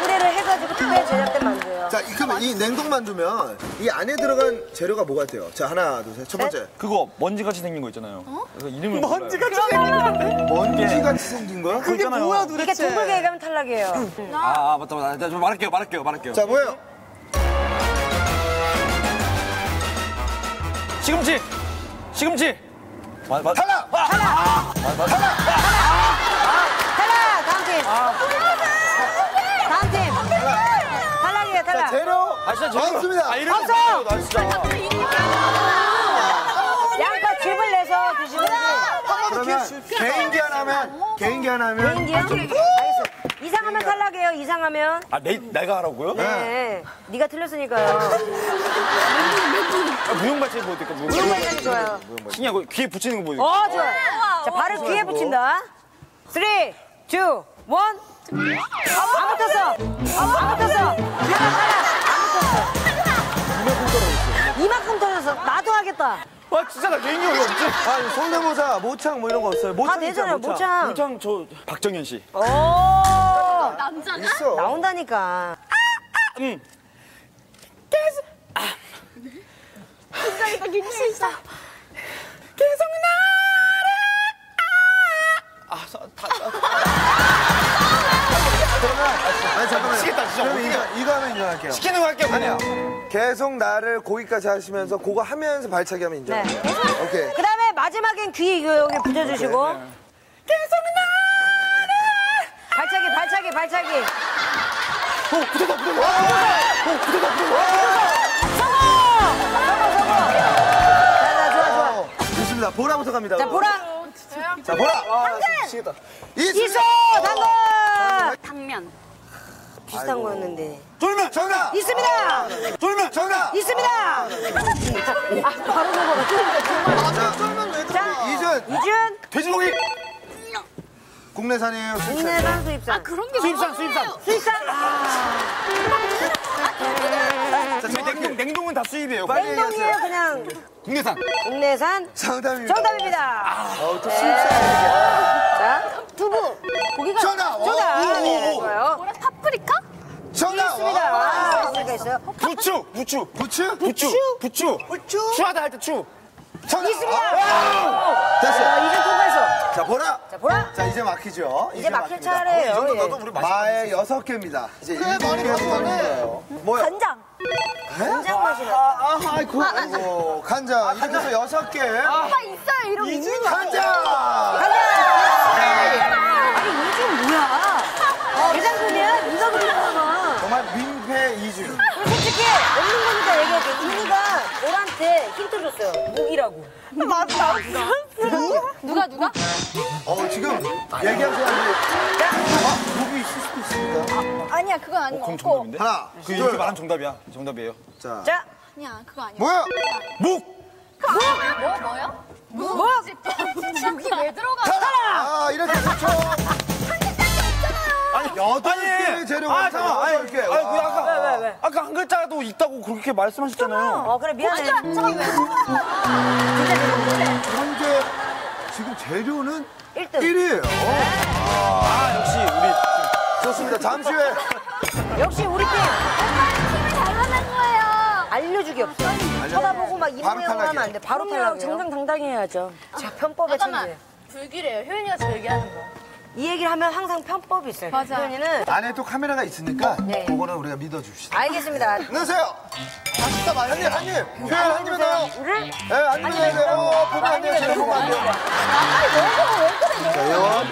의뢰를 해가지고 특별히 제작된 만두예요. 자, 이- 그러면 이 냉동만 두면 이 안에 들어간 재료가 뭐가 돼요? 자, 하나, 둘, 셋. 첫 번째. 그거 먼지같이 생긴 거 있잖아요. 그래서 이름을 먼지 몰라요. 같이 생긴 먼지 같이 생긴 거야? 그게. 뭐야 이게 도대체? 둥글게 얘기하면 탈락이에요. 아, 아, 맞다, 맞다. 자, 좀 말할게요, 말할게요, 말할게요. 자, 뭐예요? 시금치! 시금치! 맞, 맞, 탈락! 탈락! 다음 팀. 다음 팀. 탈락이에요, 자, 탈락. 재료 아, 진짜 재료. 없습니다. 아, 이름 없어! 나 진짜. 양파 즙을 내서 드시는 분. 그러면 개인기 하나 하면 개인기 하나 하면 개인기요? 이상하면 탈락이에요, 이상하면. 아, 내, 내가 하라고요? 네. 네가 틀렸으니까요. 아, 무용같이 보여드릴까, 무용. 무용같이 좋아요. 신기한 거 귀에 붙이는 거 보여드릴까? 어, 좋아요. 자, 발을 귀에 붙인다. 3, 2, 1. 아, 안 붙었어. 안 붙었어. 탈락, 탈락. 안 붙었어. 이만큼 떨어졌어. 나도 하겠다. 와, 진짜 나 개인기 왜 없지? 아, 성대모사, 모창 뭐 이런 거 없어요? 다 모창 되잖아요, 모창. 모창 저 박정현 씨. 오. 남자가? 있어. 나온다니까. 아니 잠깐만. 미치겠다, 진짜. 그럼 이거 이거 하면 인정할게요. 시키는 거 할게요. 아니야. 계속 나를 거기까지 하시면서 그거 하면서 발차기 하면 인정. 네. 오케이. 그 다음에 마지막엔 귀 여기 붙여주시고. 계속 나를. 발차기, 발차기, 발차기. 성공! 성공, 성공! 자, 자, 좋아, 좋아. 어, 좋습니다. 보라부터 갑니다. 자, 보라. 자, 보라. 아, 미치겠다. 이수. 당근! 당면. 비슷한 거였는데. 쫄면 정답. 있습니다! 쫄면 정답. 있습니다! 아, 바로 넘어가. 자, 이준. 이준. 돼지고기. 국내산이에요. 수입산. 국내산 수입산. 그런 게 수입산, 수입산. 수입산. 아, 자, 저희 냉동, 냉동은 다 수입이에요. 빨리 냉동이에요, 얘기하세요. 그냥. 국내산. 국내산. 정답입니다. 정답입니다. 어, 또 수입산. 자, 두부. 고기가. 정답. 오, 정답. 네, 오. 좋아요. 파프리카? 정답. 있습니다. 아, 있습니다, 있어요. 부추, 부추. 부추? 부추, 부추. 부추? 추하다 할 때 추. 정답. 있습니다. 아, 됐어. 자, 이제 통과했어. 자, 보라. 자, 보라. 자, 이제 막히죠. 이제 막힐 막힙니다. 차례예요. 이 정도 예. 넣어도 우리 마의 여섯 개입니다. 이제 개부터 하는 거예요. 뭐야? 간장. 간장 맛이 나. 아, 아이고, 아이고, 간장. 이렇게 해서 여섯 개. 오빠 있어요, 이런 거. 간장. 아니, 이게 뭐야? 대장금이야? 이거 그리는 거 정말 민폐 이준. 솔직히 없는 거니까 얘기할게. 이니가 너한테 힌트 줬어요. 목이라고. 맞아. 누가, 누가? 어, 지금 얘기한 사람이 아, 목이 있을 수도 있습니다. 아니야, 그건 아닌 거 그럼 같고. 정답인데? 하나, 그 둘, 이렇게 말하면 정답이야. 정답이에요. 자, 자, 아니야, 그거 아니야. 뭐야? 묵! 뭐, 뭐요? 뭐? 뭐? 여기 왜 들어가? 아, 이렇게 좋죠. 아니, 여덟 아니. 개의 재료가 아, 있어요. 잠깐만. 아니, 여덟 개. 아니, 그 와. 아까, 왜, 왜, 왜? 아까 한 글자 도 있다고 그렇게 말씀하셨잖아요. 어, 그래, 미안해. 잠깐 왜? 현재 지금 재료는 1등. 1위예요. 아, 역시 우리. 좋습니다. 잠시 후에 역시 우리 팀. 잘 만난 거예요. 알려주기 없어. 쳐다보고 막 입모양 하면 안. 돼. 바로 그럼요, 탈락이에요. 정정당당히 해야죠. 자, 편법의 천재. 불길해요. 효연이가 저 얘기하는 거. 이 얘기를 하면 항상 편법이 있어요. 맞아. 표현이는 안에 또 카메라가 있으니까 네. 그거는 우리가 믿어줍시다. 알겠습니다. 넣으세요. 맛있다, 마 한입, 한입. 표현 한 입에 넣어요. 네, 한 입에 넣어요. 어, 보면 안 돼요. 제가 보면 안 돼요. 자, 요.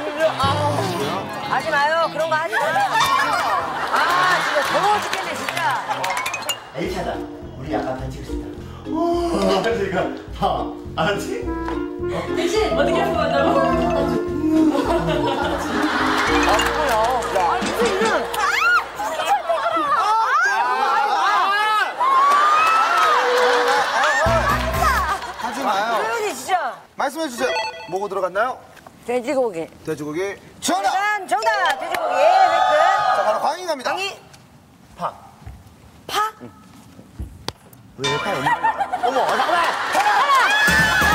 하지 마요. 그런 거 하지 마요. 아, 진짜 더러워 죽겠네, 진짜. 에이차다 우리 약간 같이 있다 오 그러니까 다 알았지? 대신 어떻게 하는 거 같냐고? 말씀해 주세요. 뭐고 들어갔나요? 돼지고기. 돼지고기. 정답! 정답, 정답. 돼지고기. 획득. 자, 바로 광희 갑니다. 강희. 파. 파? 어머, 잠깐만. 됐습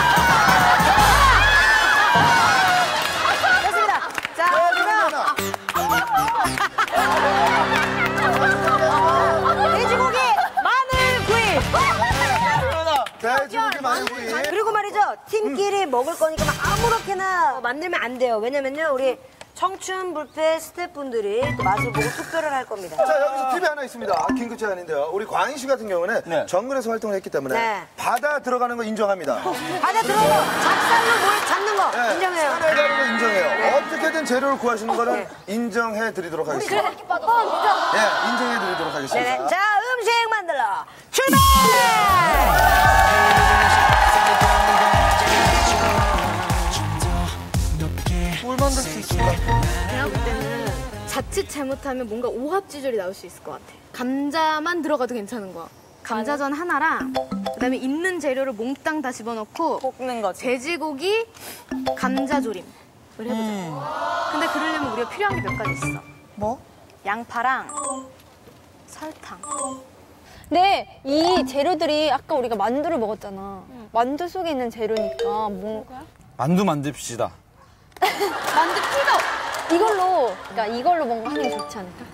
돼지고기 마늘 구이. 돼지고기 마늘 구이. 그리고 말이죠. 팀끼리 먹을 거니까 막 아무렇게나 만들면 안 돼요. 왜냐면요, 우리 청춘 불패 스태프분들이 또 맛을 보고 투표를 할 겁니다. 자, 여기서 팁이 하나 있습니다. 긴급 제안인데요. 우리 광희 씨 같은 경우는 네. 정글에서 활동을 했기 때문에 네. 바다 들어가는 거 인정합니다. 바다 들어고 작살로 뭘 잡는 거 네, 인정해요. 산에 가는 거 인정해요. 어떻게든 재료를 구하시는 거는 인정해 드리도록 하겠습니다. 이렇게 빠져. 어, 진짜. 예, 인정해 드리도록 하겠습니다. 자, 음식 만들러 출발! 내가 볼 때는 자칫 잘못하면 뭔가 오합지졸이 나올 수 있을 것 같아. 감자만 들어가도 괜찮은 거야. 감자전 하나랑 그다음에 있는 재료를 몽땅 다 집어넣고 볶는 거지. 돼지고기 감자조림을 해보자. 근데 그러려면 우리가 필요한 게 몇 가지 있어. 뭐? 양파랑 설탕. 근데 이 재료들이 아까 우리가 만두를 먹었잖아. 만두 속에 있는 재료니까 뭐 만두 만듭시다. 만두 피도 이걸로 그러니까 이걸로 뭔가 하는 게 좋지 않을까?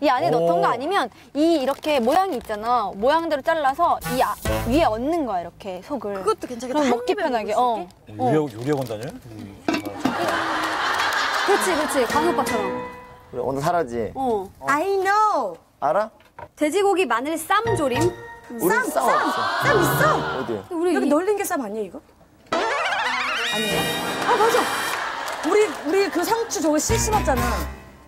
이 안에 넣던 거 아니면 이 이렇게 모양이 있잖아. 모양대로 잘라서 이 아- 위에 얹는 거야 이렇게 속을. 그것도 괜찮겠다. 그럼 한 먹기 편하게. 어. 수 요리학, 요리학원 다녀요? 그렇지 그렇지 광희 오빠처럼. 그래, 오늘 사라지. 어. I know. 알아? 돼지고기 마늘 쌈 조림. 우리 쌈, 쌈 쌈, 없어. 쌈 있어. 어디? 우리 여기 이- 널린 게 쌈 아니에요 이거? 아니에요? 아 맞아. 우리 우리 그 상추 저거 씨 심었잖아.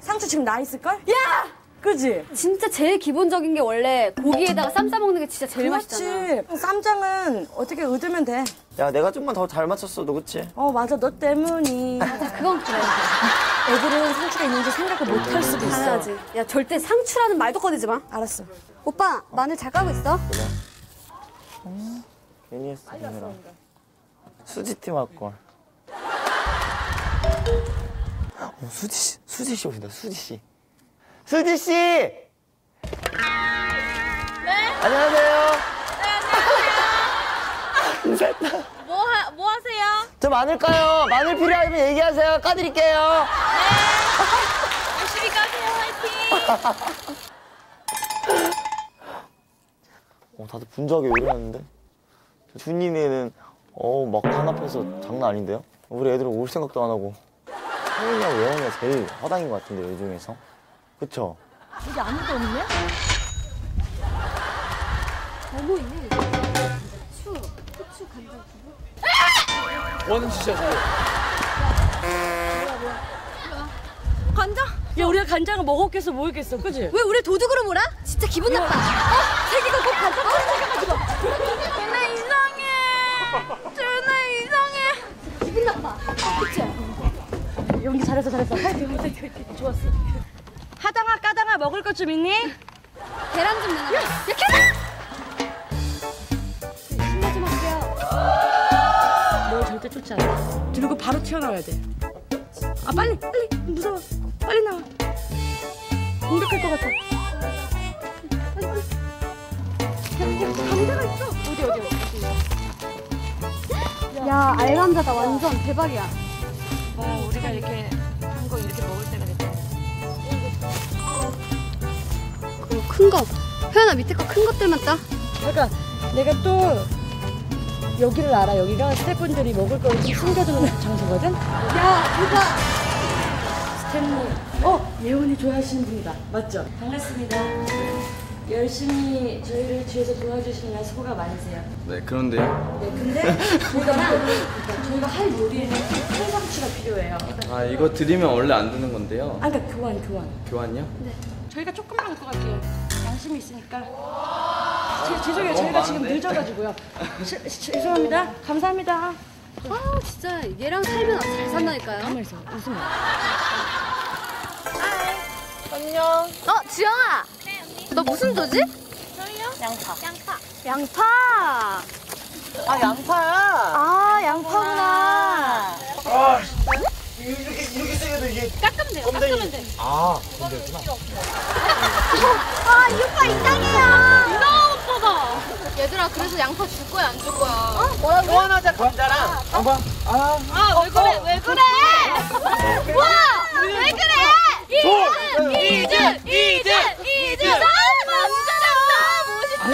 상추 지금 나 있을 걸? 야! 그지? 진짜 제일 기본적인 게 원래 고기에다가 쌈 싸 먹는 게 진짜 제일 맛있잖아. 그렇지. 쌈장은 어떻게 얻으면 돼. 야, 내가 좀만 더 잘 맞췄어도 그치? 어 맞아 너 때문이. 그건 그래. 애들은 상추가 있는지 생각을 못 할 수도 있어. 당연하지. 야 절대 상추라는 말도 꺼내지 마. 알았어. 오빠 마늘 잘 까고 있어? 괜히 했어. 수지팀 할걸. 어, 수지 씨, 수지 씨 오신다, 수지 씨. 수지 씨! 네? 안녕하세요. 인사했다. 뭐, 하, 뭐 하세요? 저 마늘 까요. 마늘 필요하면 얘기하세요. 까드릴게요. 열심히 까세요, 화이팅! 어, 다들 분주하게 요리하는데. 준이네는, 어, 막 한앞에서 장난 아닌데요? 우리 애들은 올 생각도 안 하고. 혜인이하고 예원이가 제일 허당인 것 같은데, 요 중에서. 그쵸? 여기 아무도 없네? 너무 있네. 후추, 후추 간장 두부. 원 진짜 잘. 간장? 야 우리가 간장을 먹었겠어 뭐였겠어 그지? 왜 우리 도둑으로 몰아? 진짜 기분 나빠. 어? 세기가 꼭 간장 챙겨가지고. 쟤네 이상해! 연기 잘했어 잘했어 좋았어 하당아 까당아 먹을 것 좀 있니? 계란 좀 내놔. 야, 계란! 신나 좀 할게요. 너 절대 쫓지 않아 들고 바로 튀어나와야 돼아 빨리 빨리 무서워 빨리 나와 공격할 것 같아 감자가 있어. 어디, 어디, 어디. 야, 알감자다. 완전 대박이야. 어, 우리가 이렇게 한 거 이렇게 먹을 때가 됐다 그리고 큰 거. 혜연아, 밑에 거 큰 것들만 따. 그러니까 내가 또 여기를 알아 여기가 스태프분들이 먹을 거를 좀 숨겨두는 장소거든 야, 대박. 스탠리 어 예원이 좋아하시는 분이다 맞죠? 반갑습니다 열심히 저희를 뒤에서 도와주시느라 수고가 많으세요. 네, 그런데요. 네 근데 저희가 저희가 할 요리에는 풀상추가 필요해요. 아, 이거 드리면 원래 안 드는 건데요. 아 그러니까 교환 교환. 교환이요? 저희가 조금만 갖고 갈게요. 양심이 있으니까. 제, 죄송해요. 저희가 지금 늦어가지고요. 시- 시- 죄송합니다. 감사합니다. 아, 진짜 얘랑 살면 잘 산다니까요. 가만히 있어. 웃으면 안녕. 어, 지영아. 너 무슨 조지? 양파. 양파. 양파. 아 양파야. 아, 양파구나. 이렇게, 이렇게 쓰여도 이게. 깎으면 돼요, 깎으면 돼. 아, 아, 이 오빠 이상해요. 이상한 오빠다. 얘들아 그래서 양파 줄 거야 안 줄 거야? 어? 뭐라고? 소환하자 감자랑. 아, 왜 그래, 왜 그래? 와, 왜 그래? 이준, 이준, 이준, 이준.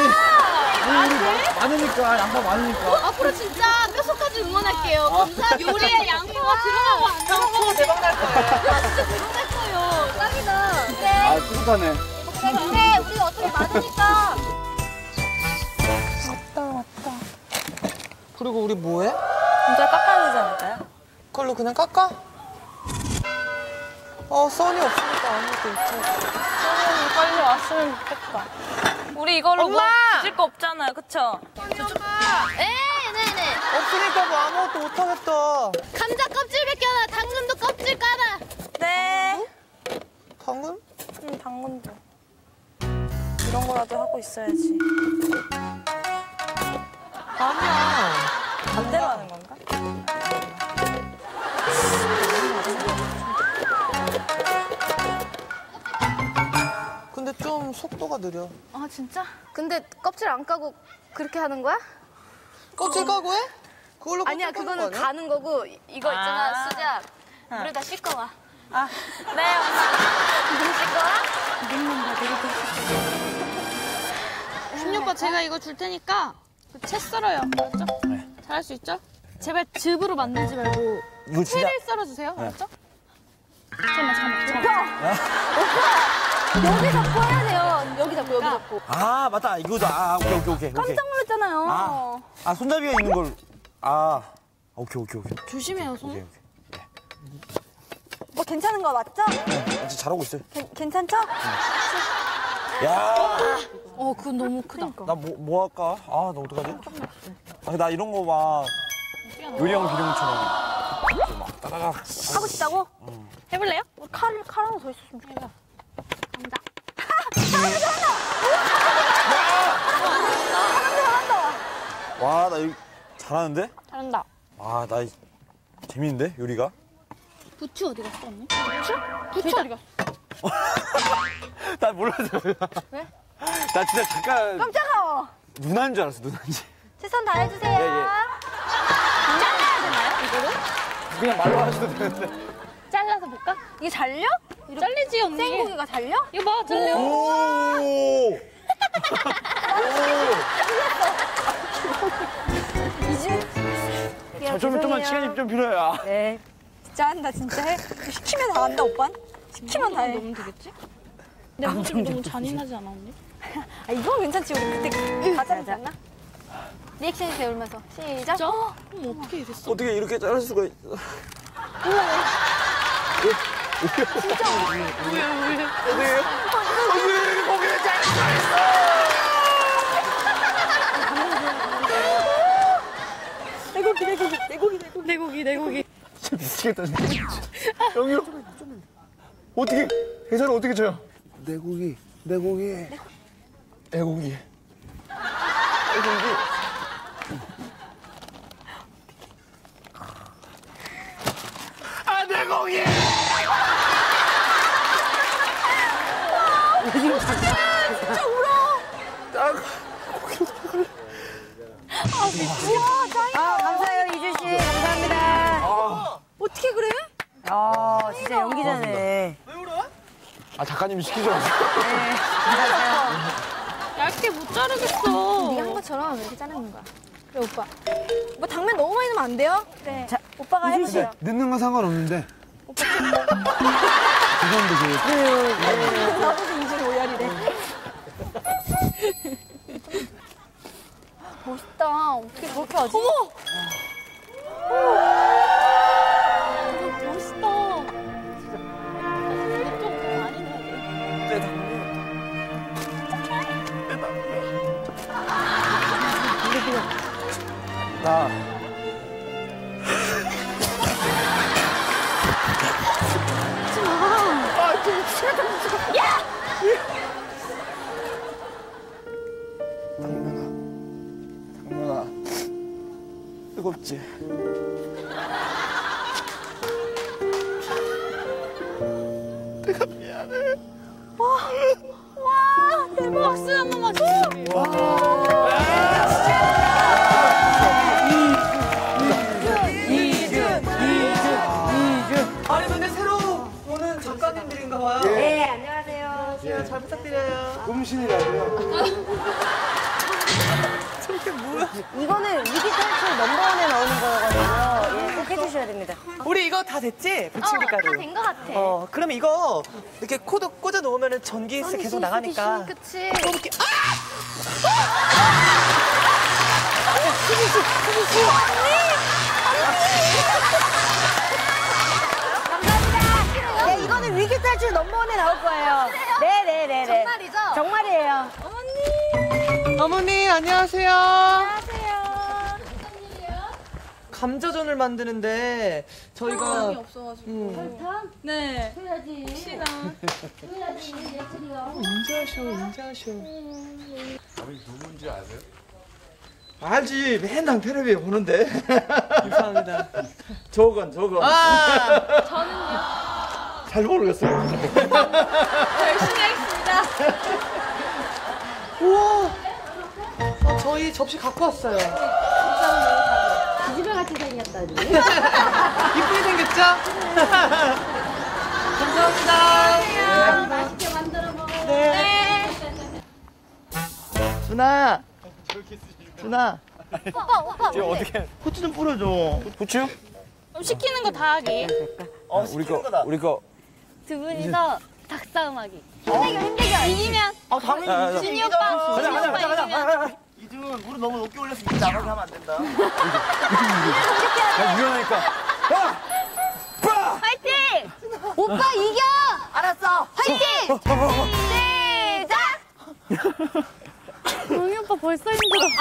아, 진짜 멋있다. 많으니까, 양파 많으니까. 앞으로 진짜 뼛속까지 응원할게요. 감사. 요리에 양파가 들어가고 안 들어가고 대박 날 거야. 진짜 대박 날 거예요. 딱이다. 아, 뿌듯하네. 그래 우리 어차피 많으니까. 그리고 우리 뭐해? 진짜 깎아야 되지 않을까요? 그걸로 그냥 깎아? 어 써니 없으니까 아무것도 못해. 선생님 빨리 왔으면 좋겠다. 우리 이걸로 뭐 드실 거 없잖아요, 그쵸? 네네네. 없으니까 뭐 아무것도 못하겠다. 감자 껍질 벗겨놔. 당근도 껍질 까라. 네. 방금? 응, 당근도. 이런 거라도 하고 있어야지. 아니야. 반대로 하는 건가? 좀 속도가 느려. 아 진짜? 근데 껍질 안 까고 그렇게 하는 거야? 껍질 까고 해? 그걸로 아니야 그거는 거 아니야? 가는 거고 이- 이거 있잖아 아. 수작 물에다 씻고 와. 아, 네, 엄마. 드실 거야? 준이 오빠 제가 이거 줄 테니까 그채 썰어요. 알았죠? 잘할 수 있죠? 제발 즙으로 만들지 말고 이거 진짜. 채를 썰어주세요. 알았죠? 잠깐만, 잠깐만. 잠깐만. 여기 잡고 해야 돼요. 여기 잡고, 여기 잡고. 아, 맞다. 이거다. 아, 오케이, 오케이, 오케이. 깜짝 놀랐잖아요. 아, 아, 손잡이가 있는 걸. 아, 오케이, 오케이, 오케이. 조심해요, 손. 오케이, 오케이. 뭐 괜찮은 거 맞죠? 아, 진짜 잘하고 있어요. 괜- 괜찮죠? 야, 어, 그건 너무 크다. 나 뭐, 뭐 할까? 아, 나 어떡하지? 아, 나 이런 거 막. 요령 비룡처럼. 막 따다닥. 하고 싶다고? 해볼래요? 뭐 칼, 칼 하나 더 있었으면 좋겠다. 감자. 와, 나 잘하는데? 잘한다. 아, 나 이- 재밌는데? 요리가? 부추 어디 갔어, 언니? 부추? 부추 어디 갔어? 나 몰랐어. 왜? 나 진짜 잠깐 깜짝아! 누나인 줄 알았어, 누나인지. 최선 다해주세요. 예, 예. 잘라야 되나요, 이거를? 그냥 말로 하셔도 되는데. 잘라서 볼까? 이게 잘려? 잘리지, 언니. 생고기가 잘려? 이거 봐, 잘려. 오! 야, 좀, 좀만. 시간이 좀 필요해요. 네. 진짜 한다, 진짜 해. 시키면 다 한다, 오빤? 시키면 다 해. 넣으면 되겠지? 내 모습이 너무 잔인하지 않아, 언니? 아, 이건 괜찮지. 우리 그때 다 자르지 않나? 리액션 해주세요, 울면서. 시작. 진짜? 어머, 어떻게 이랬어? 어떻게 이렇게 자를 수가 있어? 내 고기, 내 고기, 내 고기, 내 고기. 내 고기, 내 고기. 진짜 미치겠다 진짜. 형님 어떻게 계산을 어떻게 쳐요? 내 고기 내 고기 내 고기 아, 감사해요, 이주 씨. 감사합니다. 어떻게 그래? 아, 진짜 연기자네. 아 작가님이 시키지 마세요 얇게 못 자르겠어. 네가 한 것처럼 이렇게 자르는 거야. 그래, 오빠. 오빠 당면 너무 많이 넣으면 안 돼요? 네. 자, 오빠가 해보세요. 늦는 건 상관없는데 나보고 인생 오열이래. 멋있다. 어떻게 그렇게 하지? 어머! 멋있다. 좀 많이 넣어야 돼. 나. 장면아 뜨겁지? 박수 한 번만 주세요. 아니 근데 새로 오는 작가님들인가 봐요. 네, 안녕하세요. 잘 부탁드려요. 음신이라고요? 이거는 위기 탈출 넘버원에 나오는 거여가지고 예, 꼭 해주셔야 됩니다. 우리 이거 다 됐지? 부침개가루. 다된것 같아. 어, 그럼 이거 이렇게 코드 꽂아 놓으면 전기세 계속 나가니까. 그치. 이렇게 네, 이거는 위기 탈출 넘버원에 나올 거예요. 네, 네, 네, 네. 정말이죠? 정말이에요. 어머니 안녕하세요. 안녕하세요. 감자전을 만드는데 저희가 없어가지고. 음, 네. 인자하셔 인자하셔. 알지 맨날 텔레비에 보는데 감사합니다. 저건, 저건. 아 저는요. 잘 모르겠어요 열심히 하겠습니다. 우와. 어, 저희 접시 갖고 왔어요. 집에 같이 생겼다. 이쁘게 생겼죠? 맛있게 만들어 먹어요. 네. 준아. 준아. 오빠, 오빠. 어떻게? 후추 좀 뿌려줘. 후추? 그럼 시키는 거 다 하기. 어, 우리 시키는 거 거다. 우리 거. 두 분이서 닭싸움하기. 힘내겨, 힘내겨. 이기면. 아, 당연히 야, 야, 이기지. 진이 오빠, 가자, 오빠 가자, 가자. 이기면. 이준, 우리 너무 높게 올렸으니까 나가게 하면 안 된다. 야 유연하니까. 화이팅! 오빠 이겨! 알았어. 화이팅! 시작! 영희 오빠 벌써 힘들어.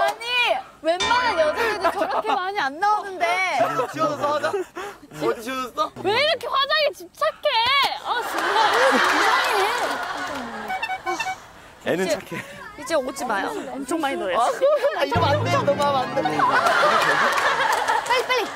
아니, 웬만한 여자들도 저렇게 많이 안 나오는데. 지워졌어, 하자. 어디 지워졌어? 왜 이렇게 화장에 집착해? 아, 정말. 애는 착해. 이제 오지 마요. 엄청 많이 노래. 아, 이러면 안 돼. 너무 하면 안 돼. 빨리 빨리!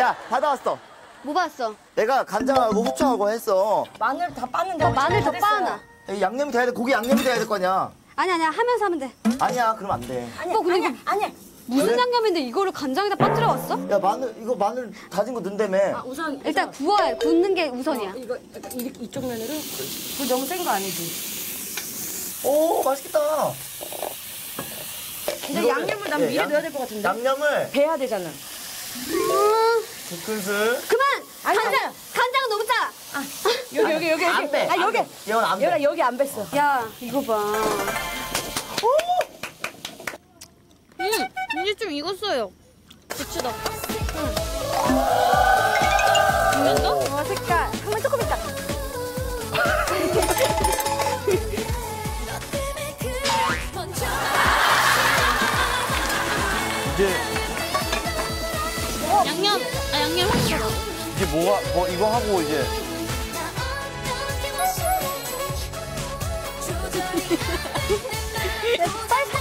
야, 받아왔어. 뭐 봤어? 내가 간장하고 후추하고 했어. 마늘 다 빻는데. 마늘 더 빻아놔. 양념이 돼야 돼. 고기 양념이 돼야 될거 아니야. 아니 아니야 하면서 하면 돼. 아니야, 그럼 안 돼. 오빠 근데 이거 아니야. 무슨 양념인데 이거를 간장에다 빠뜨려 왔어? 야, 마늘, 이거 마늘 다진 거 넣는다며. 우선 일단 구워야 굽는 게 우선이야. 이거 약간 이, 이쪽 면으로. 불 너무 센 거 아니지? 오, 맛있겠다. 근데 양념을 난 예, 미리 양- 넣어야 될 것 같은데. 양념을 배야 되잖아. 두 큰술. 그만! 간장! 간장은 너무 짜! 여기 여기 여기 안 여기. 빼. 아 여기. 이건 안 얘가 돼. 여기 안 뺐어. 야 이거 봐. 음, 이제 좀 익었어요. 고추 넣을까? 응. 더? 와 색깔. 한번 조금 있다. 이제 양념, 아, 양념 했어. 이제 뭐가 뭐 이거 하고 이제 빨리. 모양이 좋게.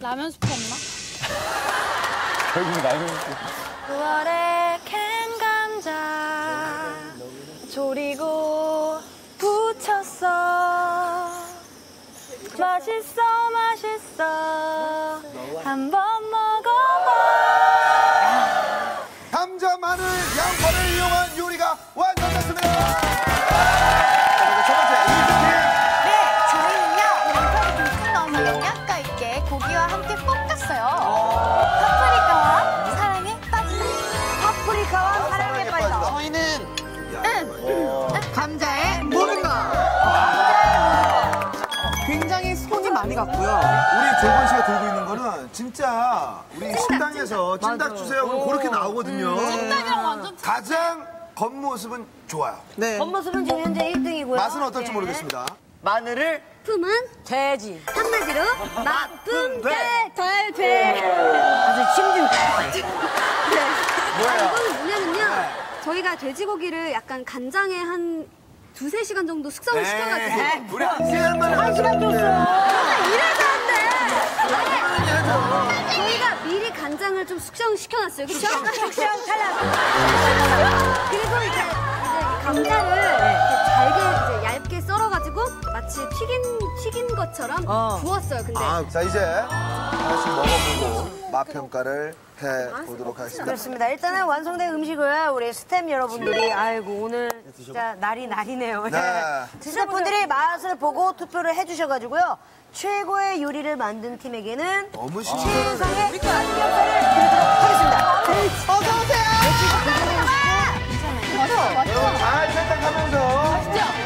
라면 스프 없나? 결국 라면 9월에 캔 감자 조리고 부쳤어. 맛있어 맛있어. 한번 먹 고기와 함께 볶았어요. 파프리카와 사랑에 빠진다. 파프리카와 사랑에 빠진다. 저희는 감자에 무궁화. 굉장히 손이 많이 갔고요. 우리 조건 씨가 들고 있는 거는 진짜 우리 식당에서 찜닭 주세요 그럼 그렇게 나오거든요. 찜닭이랑 완전 가장 겉모습은 좋아요. 네. 겉모습은 지금 현재 1등이고요. 맛은 어떨지 모르겠습니다. 마늘을 품은 돼지. 한마디로 나쁨돼 달돼. 아주 심중. 이거는 뭐냐면요. 저희가 돼지고기를 약간 간장에 한 두세 시간 정도 숙성을 시켜가지고 우리 한 시간만 한 시간 줬어. 이래서 안 돼. 아니, 저희가 미리 간장을 좀 숙성시켜놨어요. 그렇죠? 숙성 탈락. 그리고 이제, 이제 감자를 이렇게 잘게 이제 얇게 마치 튀긴 튀긴 것처럼 구웠어요. 근데 아, 자 이제 다시 먹어보고 맛 평가를 해 보도록 하겠습니다. 그렇습니다. 일단은 완성된 음식을 우리 스탭 여러분들이 아이고 오늘 진짜 날이 날이네요. 네. 스태프분들이 맛을 보고 투표를 해주셔가지고요. 최고의 요리를 만든 팀에게는 너무 신기해. 최상의 삼겹살을 드리도록 하겠습니다. 어서 오세요. 여러분 잘 생각하면서 맛있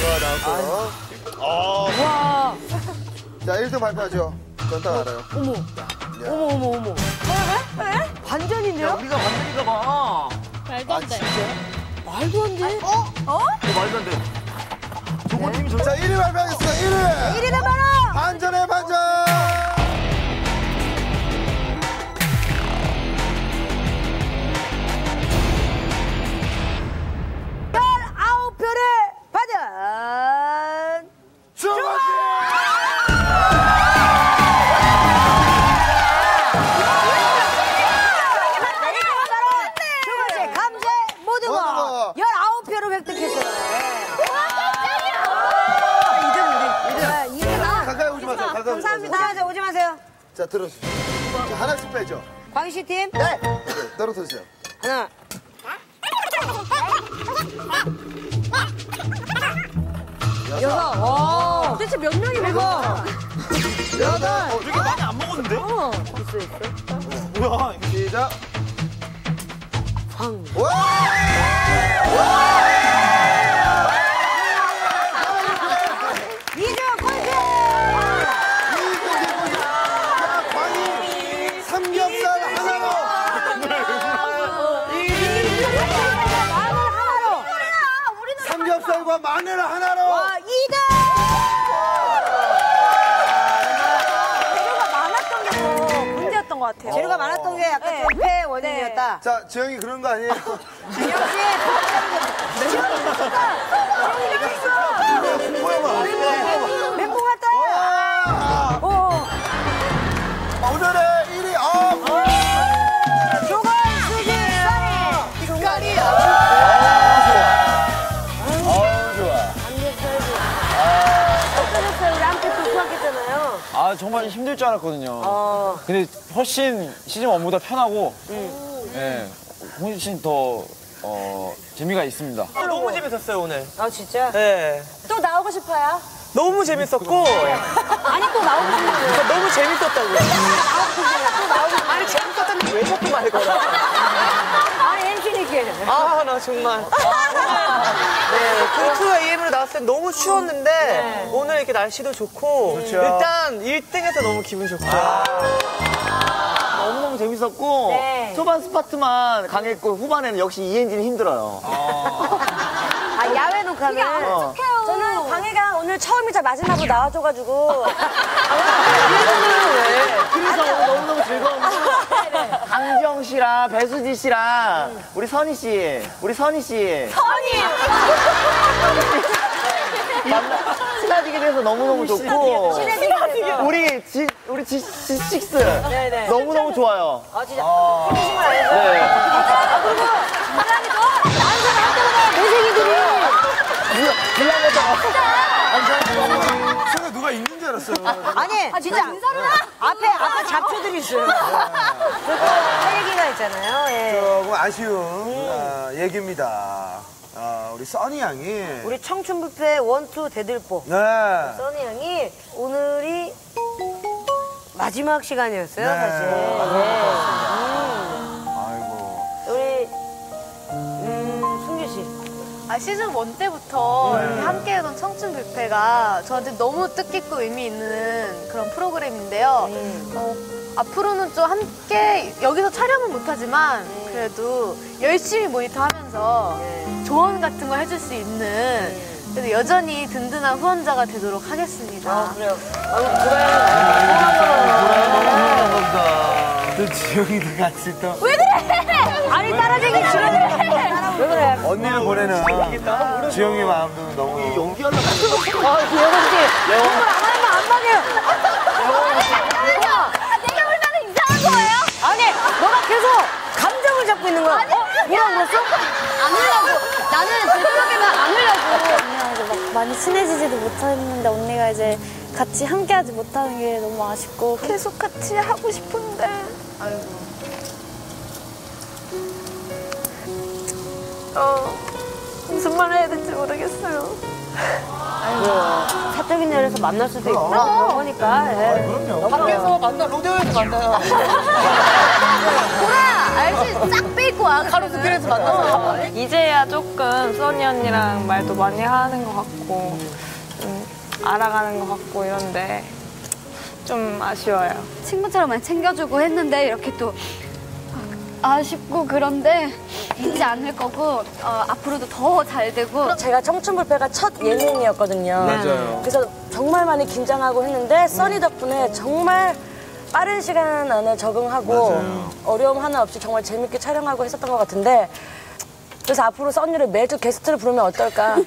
나왔고. 와. 자, 1등 발표하죠. 전딱 알아요. 어머 어머 어머. 반전인데요? 야, 우리가 완전인가 봐. 말도 안 돼. 말도 안 돼. 어? 어? 어, 말도 안 돼. 조건 팀이 좋 자, 1위 발표하겠습니다. 1위. 1위는 바로 반전의 반전. 들어주세요. 자, 하나씩 빼죠. 광희 팀 네. 떨어뜨리세요. 하나. 여섯. 와. 도대체 몇 명이 먹어? 여덟. 이렇게 많이 안 먹었는데? 어. 있어 있어. 뭐야? 시작. 광. 이주 마늘 하나로. 와, 이등 재료가 많았던 게 더 문제였던 것 같아요. 재료가 많았던 게 약간 네. 좀패 원인이었다. 자, 지영이 그런 거 아니에요? 지영 씨. 멘붕 아 정말 힘들 줄 알았거든요. 어. 근데 훨씬 시즌 1보다 편하고, 예, 훨씬 더 어, 재미가 있습니다. 너무 재밌었어요 오늘. 아 진짜? 네. 또 나오고 싶어요? 너무 재밌었고 아니 또 나오고 싶어요. 너무 재밌었다고요. 아니 재밌었다는데 왜 자꾸 말 걸어? 아. 아나 정말. 네, 그투 AM으로 나왔을 때 너무 추웠는데 오늘 이렇게 날씨도 좋고 일단 1등에서 너무 기분 좋고요. 너무너무 재밌었고 네. 초반 스파트만 강했고 후반에는 역시 이엔진이 힘들어요. 아 야외 녹화는. 어. 저는 광희가 오늘 처음이자 마지막으로 나와줘가지고 그래서 오늘 너무너무 즐거운 거 강지영 씨랑 배수지 씨랑 우리 선희 씨, 우리 선희 씨. 선희! 만나, 친해지게 돼서 너무너무 좋고. 우리 지, 우리 지, 지식스. 너무너무 좋아요. 아 진짜. 알려줘. 네. 아 그리고 속에 누가 있는 줄 알았어요. 아니 진짜 앞에 앞에 잡초들이 있어요. 그할 얘기가 있잖아요. 예. 조금 아쉬운 아, 얘기입니다. 아, 우리 써니 양이. 우리 청춘 뷔페 원투 대들보 네. 써니 양이 오늘이 마지막 시간이었어요 네. 사실. 아 시즌 1 때부터 이렇게 함께했던 청춘 뷔페가 저한테 너무 뜻깊고 의미 있는 그런 프로그램인데요. 어, 앞으로는 좀 함께 여기서 촬영은 못하지만 그래도 열심히 모니터하면서 조언 같은 거 해줄 수 있는 그래도 여전히 든든한 후원자가 되도록 하겠습니다. 아 그래요. 아또 지영이도 같이 또. 왜 그래? 아니 따라쟁이 싫어. 왜 그래? 언니를 보내는 지영이 마음도 너무. 연기하려고. 아 기영은 씨. 공부를 안 하면 안 망해요. 내가 볼 때는 이상한 거예요? 아니 너가 계속 감정을 잡고 있는 거야. 어? 뭐라 그랬어? 안 하려고. 나는 되도록이면 안 하려고. 언니랑 이제 막 많이 친해지지도 못했는데 언니가 이제 같이 함께하지 못하는 게 너무 아쉽고 계속 같이 하고 싶은데 어 무슨 말 해야 될지 모르겠어요. 사적인 자리에서 만날 수도 있고 그런 거니까. 예. 밖에서 만나 로데오에서 만나요. 보라! 알지? 싹 빼고 와. 하루스길에서 만나서. 이제야 조금 써니 언니랑 말도 많이 하는 것 같고 좀 알아가는 것 같고 이런데 좀 아쉬워요. 친구처럼 많이 챙겨주고 했는데 이렇게 또 아쉽고 그런데 잊지 않을 거고 어, 앞으로도 더 잘 되고 제가 청춘 불패가 첫 예능이었거든요. 맞아요. 그래서 정말 많이 긴장하고 했는데 써니 덕분에 정말 빠른 시간 안에 적응하고 어려움 하나 없이 정말 재밌게 촬영하고 했었던 것 같은데 그래서 앞으로 써니를 매주 게스트를 부르면 어떨까? 우리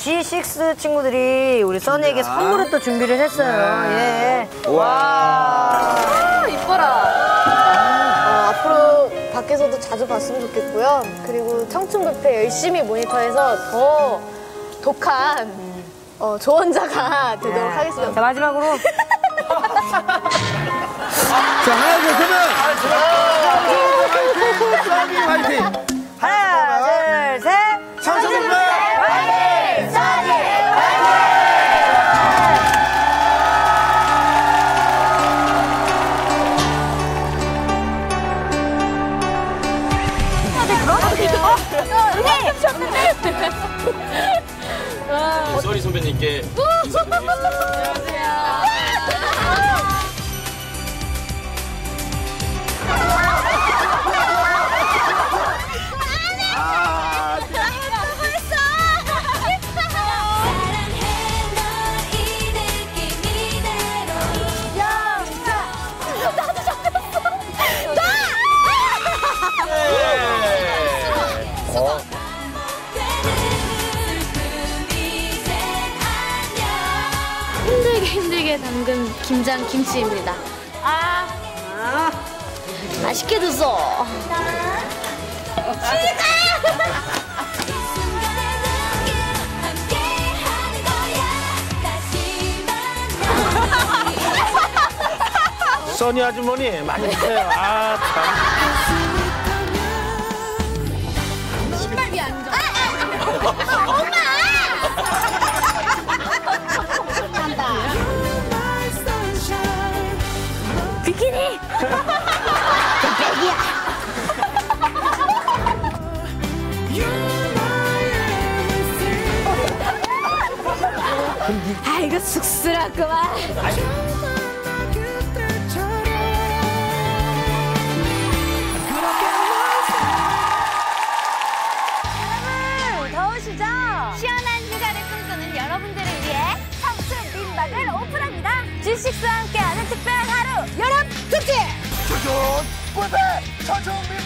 G6 친구들이 우리 써니에게 선물을 또 준비를 했어요. 예. 아, 이뻐라. 어, 앞으로 밖에서도 자주 봤으면 좋겠고요. 그리고 청춘 뷔페 열심히 모니터해서 더 독한 어, 조언자가 되도록 하겠습니다. 자, 마지막으로. 자, 하나, 둘, 셋. 화이팅! 써니 화이팅! 김장 김치입니다. 아, 맛있게 드소. 써니 아주머니 많이 드세요. 아 참. 신발 위에 앉아. 아이고 쑥스럽구만. 더우시죠? 시원한 휴가를 꿈꾸는 여러분들을 위해 청춘 민박을 오픈합니다. 주식수와 함께하는 특별한 하루 여름 특집! 초촌 꿀배 천천미